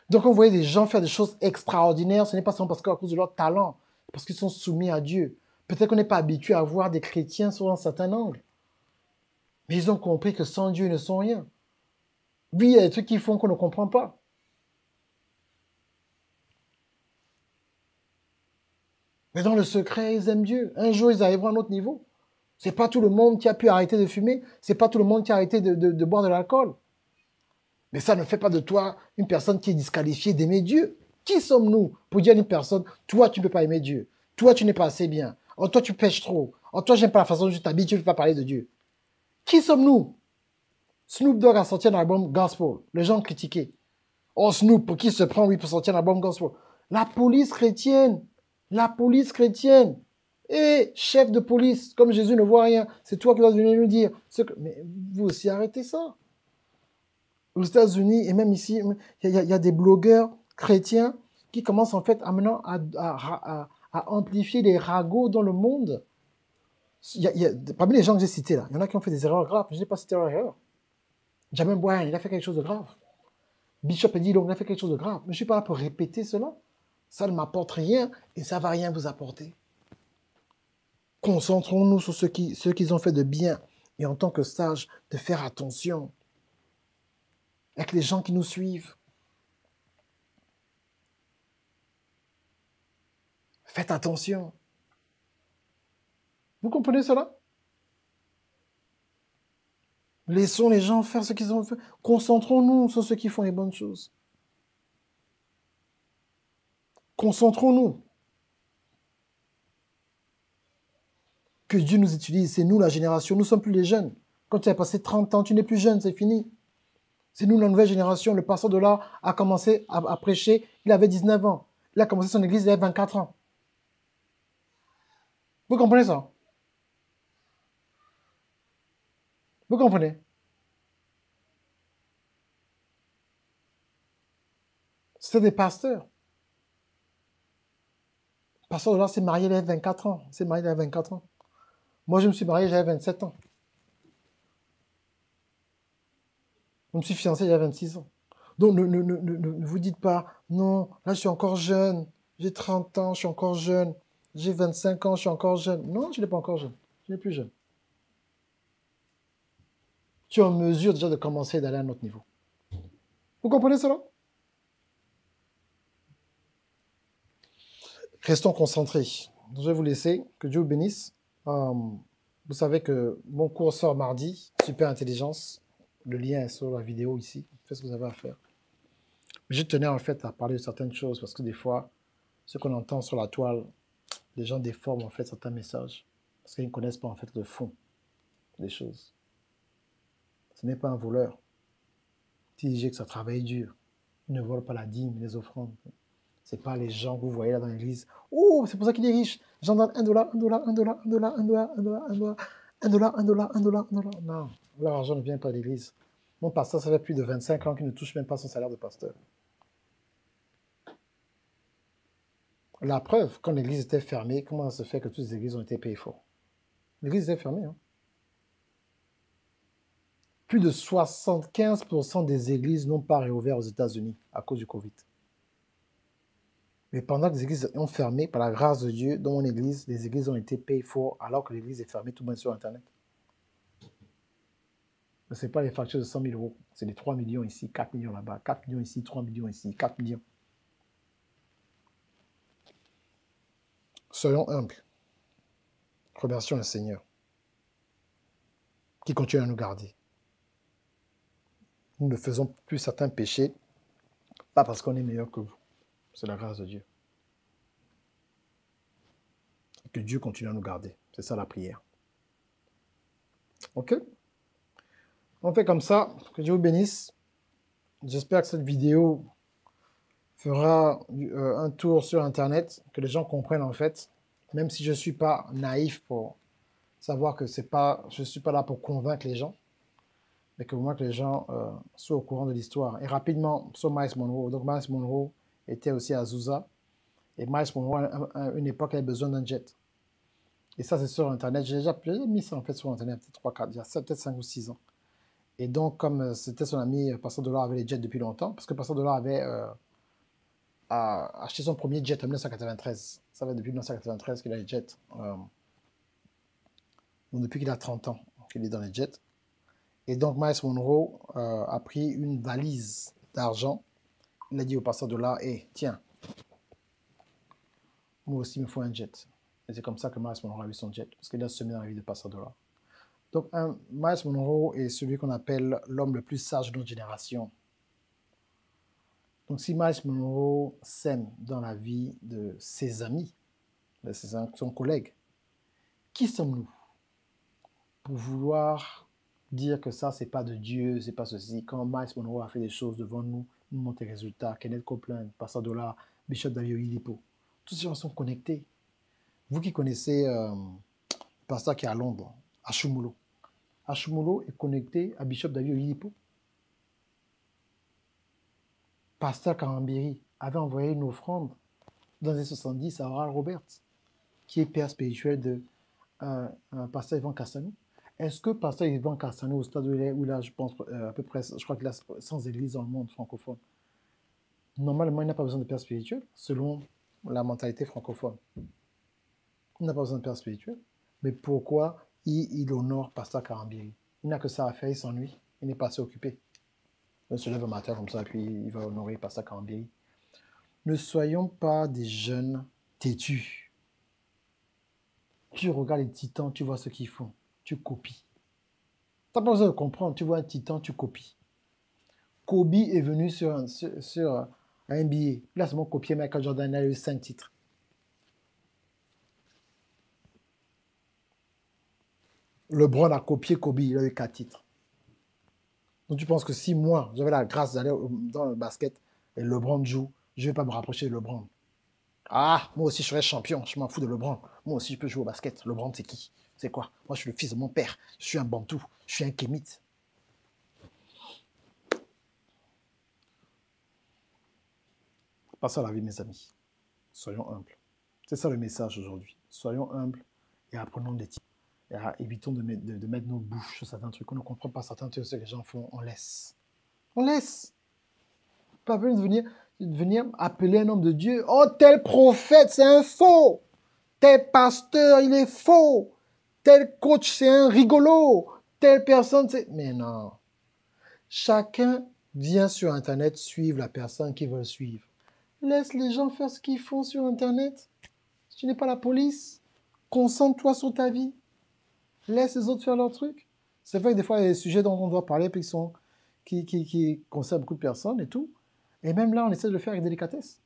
Donc, on voyait des gens faire des choses extraordinaires. Ce n'est pas seulement parce qu'à cause de leur talent, parce qu'ils sont soumis à Dieu. Peut-être qu'on n'est pas habitué à voir des chrétiens sur un certain angle. Mais ils ont compris que sans Dieu, ils ne sont rien. Oui, il y a des trucs qu'ils font qu'on ne comprend pas. Mais dans le secret, ils aiment Dieu. Un jour, ils arriveront à un autre niveau. C'est pas tout le monde qui a pu arrêter de fumer. C'est pas tout le monde qui a arrêté de, boire de l'alcool. Mais ça ne fait pas de toi une personne qui est disqualifiée d'aimer Dieu. Qui sommes-nous pour dire à une personne, toi, tu ne peux pas aimer Dieu. Toi, tu n'es pas assez bien. Oh, toi, tu pêches trop. Oh, toi, j'aime pas la façon dont tu t'habilles, tu ne peux pas parler de Dieu. Qui sommes-nous? Snoop Dogg a sorti un album gospel. Les gens critiquaient. Oh, Snoop, pour qui se prend, oui, pour sortir un album gospel? La police chrétienne. La police chrétienne. Et chef de police, comme Jésus ne voit rien, c'est toi qui vas venir nous dire. Mais vous aussi arrêtez ça. Aux États-Unis et même ici, il y, a des blogueurs chrétiens qui commencent en fait à amplifier les ragots dans le monde. Parmi les gens que j'ai cités là, il y en a qui ont fait des erreurs graves. Je n'ai pas cité leur erreur. Jamin Boyan, il a fait quelque chose de grave. Bishop Edilong, il a fait quelque chose de grave. Mais je ne suis pas là pour répéter cela. Ça ne m'apporte rien et ça ne va rien vous apporter. Concentrons-nous sur ce qui- ce qu'ils ont fait de bien et en tant que sages, de faire attention avec les gens qui nous suivent. Faites attention. Vous comprenez cela? Laissons les gens faire ce qu'ils ont fait. Concentrons-nous sur ceux qui font les bonnes choses. Concentrons-nous. Que Dieu nous utilise. C'est nous la génération. Nous ne sommes plus les jeunes. Quand tu as passé 30 ans, tu n'es plus jeune, c'est fini. C'est nous la nouvelle génération. Le pasteur de là a commencé à, prêcher, il avait 19 ans. Il a commencé son église, il avait 24 ans. Vous comprenez ça? Vous comprenez? C'était des pasteurs. Le pasteur de là s'est marié, il avait 24 ans. S'est marié, il avait 24 ans. Moi, je me suis marié, j'avais 27 ans. Je me suis fiancé, j'avais 26 ans. Donc, ne, vous dites pas, non, là, je suis encore jeune. J'ai 30 ans, je suis encore jeune. J'ai 25 ans, je suis encore jeune. Non, je n'ai pas encore jeune. Je n'ai plus jeune. Tu es en mesure déjà de commencer d'aller à un autre niveau. Vous comprenez cela? Restons concentrés. Je vais vous laisser. Que Dieu vous bénisse. Euh, vous savez que mon cours sort mardi. Super intelligence. Le lien est sur la vidéo ici. Faites ce que vous avez à faire. Je tenais en fait à parler de certaines choses parce que des fois, ce qu'on entend sur la toile, les gens déforment en fait certains messages parce qu'ils ne connaissent pas en fait le fond des choses. Ce n'est pas un voleur. dit que ça travaille dur. Il ne vole pas la dîme, les offrandes. Ce n'est pas les gens que vous voyez là dans l'église. Oh, c'est pour ça qu'il est riche. J'en donne un dollar, un dollar, un dollar, un dollar, un dollar, un dollar, un dollar, un dollar, un dollar, un dollar, un dollar. Non, ne vient pas de l'église. Mon pasteur, ça fait plus de 25 ans qu'il ne touche même pas son salaire de pasteur. La preuve, quand l'église était fermée, comment se fait que toutes les églises ont été payées fort L'église était fermée. Hein? Plus de 75% des églises n'ont pas réouvert aux États-Unis à cause du Covid. Mais pendant que les églises ont fermé, par la grâce de Dieu, dans mon église, les églises ont été payées fort alors que l'église est fermée tout le monde sur Internet. Ce n'est pas les factures de 100 000 euros, c'est les 3 millions ici, 4 millions là-bas, 4 millions ici, 3 millions ici, 4 millions. Soyons humbles. Remercions le Seigneur qui continue à nous garder. Nous ne faisons plus certains péchés, pas parce qu'on est meilleur que vous. C'est la grâce de Dieu. Que Dieu continue à nous garder. C'est ça la prière. Ok? On fait comme ça. Que Dieu vous bénisse. J'espère que cette vidéo fera euh, un tour sur Internet, que les gens comprennent en fait, même si je ne suis pas naïf pour savoir que pas, je ne suis pas là pour convaincre les gens, mais que au moins que les gens euh, soient au courant de l'histoire. Et rapidement, sur Miles Monroe. Donc Miles Monroe était aussi à Azusa. Et Miles Monroe, à une époque, avait besoin d'un jet. Et ça, c'est sur Internet. J'ai déjà, mis ça en fait sur Internet, peut-être 3, 4, il y a peut-être 5 ou 6 ans. Et donc, comme euh, c'était son ami, Pasteur Dollar avait les jets depuis longtemps, parce que Pasteur Dollar avait euh, acheté son premier jet en 1993. Ça fait depuis 1993 qu'il a les jets. Euh, donc, depuis qu'il a 30 ans qu'il est dans les jets. Et donc, Miles Monroe euh, a pris une valise d'argent. Il a dit au pasteur Dollar, hé, hey, tiens, moi aussi, il me faut un jet. Et c'est comme ça que Miles Monroe a eu son jet, parce qu'il a semé dans la vie de pasteur Dollar. Donc, un, Miles Monroe est celui qu'on appelle l'homme le plus sage de notre génération. Donc, si Miles Monroe sème dans la vie de ses amis, de ses, son collègue, qui sommes-nous pour vouloir dire que ça, c'est pas de Dieu, c'est pas ceci? Quand Miles Monroe a fait des choses devant nous, les résultats. Kenneth Copeland, Pastor Dollar, Bishop David Oyedepo, tous ces gens sont connectés. Vous qui connaissez euh, le pasteur qui est à Londres, Ashumulo, Ashumulo est connecté à Bishop David Oyedepo. Pasteur Karambiri avait envoyé une offrande dans les années 70 à Oral Roberts, qui est père spirituel de euh, euh, Pasteur Ivan Castanou. Est-ce que Pasteur Ivan Castanou, au stade où il est, où là, je pense euh, à peu près, je crois qu'il a 100 églises dans le monde francophone, normalement, il n'a pas besoin de père spirituel, selon la mentalité francophone. Il n'a pas besoin de père spirituel. Mais pourquoi il, honore Pasteur Karambiri? Il n'a que ça à faire, il s'ennuie, il n'est pas assez occupé. Il se lève le matin comme ça, puis il va honorer Pasteur Karambiri. Ne soyons pas des jeunes têtus. Tu regardes les titans, tu vois ce qu'ils font, tu copies. Tu n'as pas besoin de comprendre, tu vois un titan, tu copies. Kobe est venu sur, un- sur, sur un NBA. Il a seulement copié Michael Jordan, a eu 5 titres. LeBron a copié Kobe, il a eu 4 titres. Donc tu penses que si moi, j'avais la grâce d'aller dans le basket et LeBron joue, je ne vais pas me rapprocher de LeBron. Ah, moi aussi je serais champion, je m'en fous de LeBron. Moi aussi je peux jouer au basket. LeBron c'est qui? C'est quoi? Moi je suis le fils de mon père, je suis un Bantou, je suis un Kémite. Pas ça la vie mes amis. Soyons humbles. C'est ça le message aujourd'hui. Soyons humbles et apprenons des titres. Et ah, évitons de, mettre- nos bouches sur certains trucs. On ne comprend pas certains trucs que les gens font. On laisse. On laisse. Pas besoin de venir, venir appeler un homme de Dieu. Oh, tel prophète, c'est un faux. Tel pasteur, il est faux. Tel coach, c'est un rigolo. Telle personne, c'est... Mais non. Chacun vient sur Internet suivre la personne qu'ils veulent suivre. Laisse les gens faire ce qu'ils font sur Internet. Tu n'es pas la police. Concentre-toi sur ta vie. Laisse les autres faire leur truc. C'est vrai que des fois, il y a des sujets dont on doit parler puis qui, qui, qui, qui concernent beaucoup de personnes et tout. Et même là, on essaie de le faire avec délicatesse.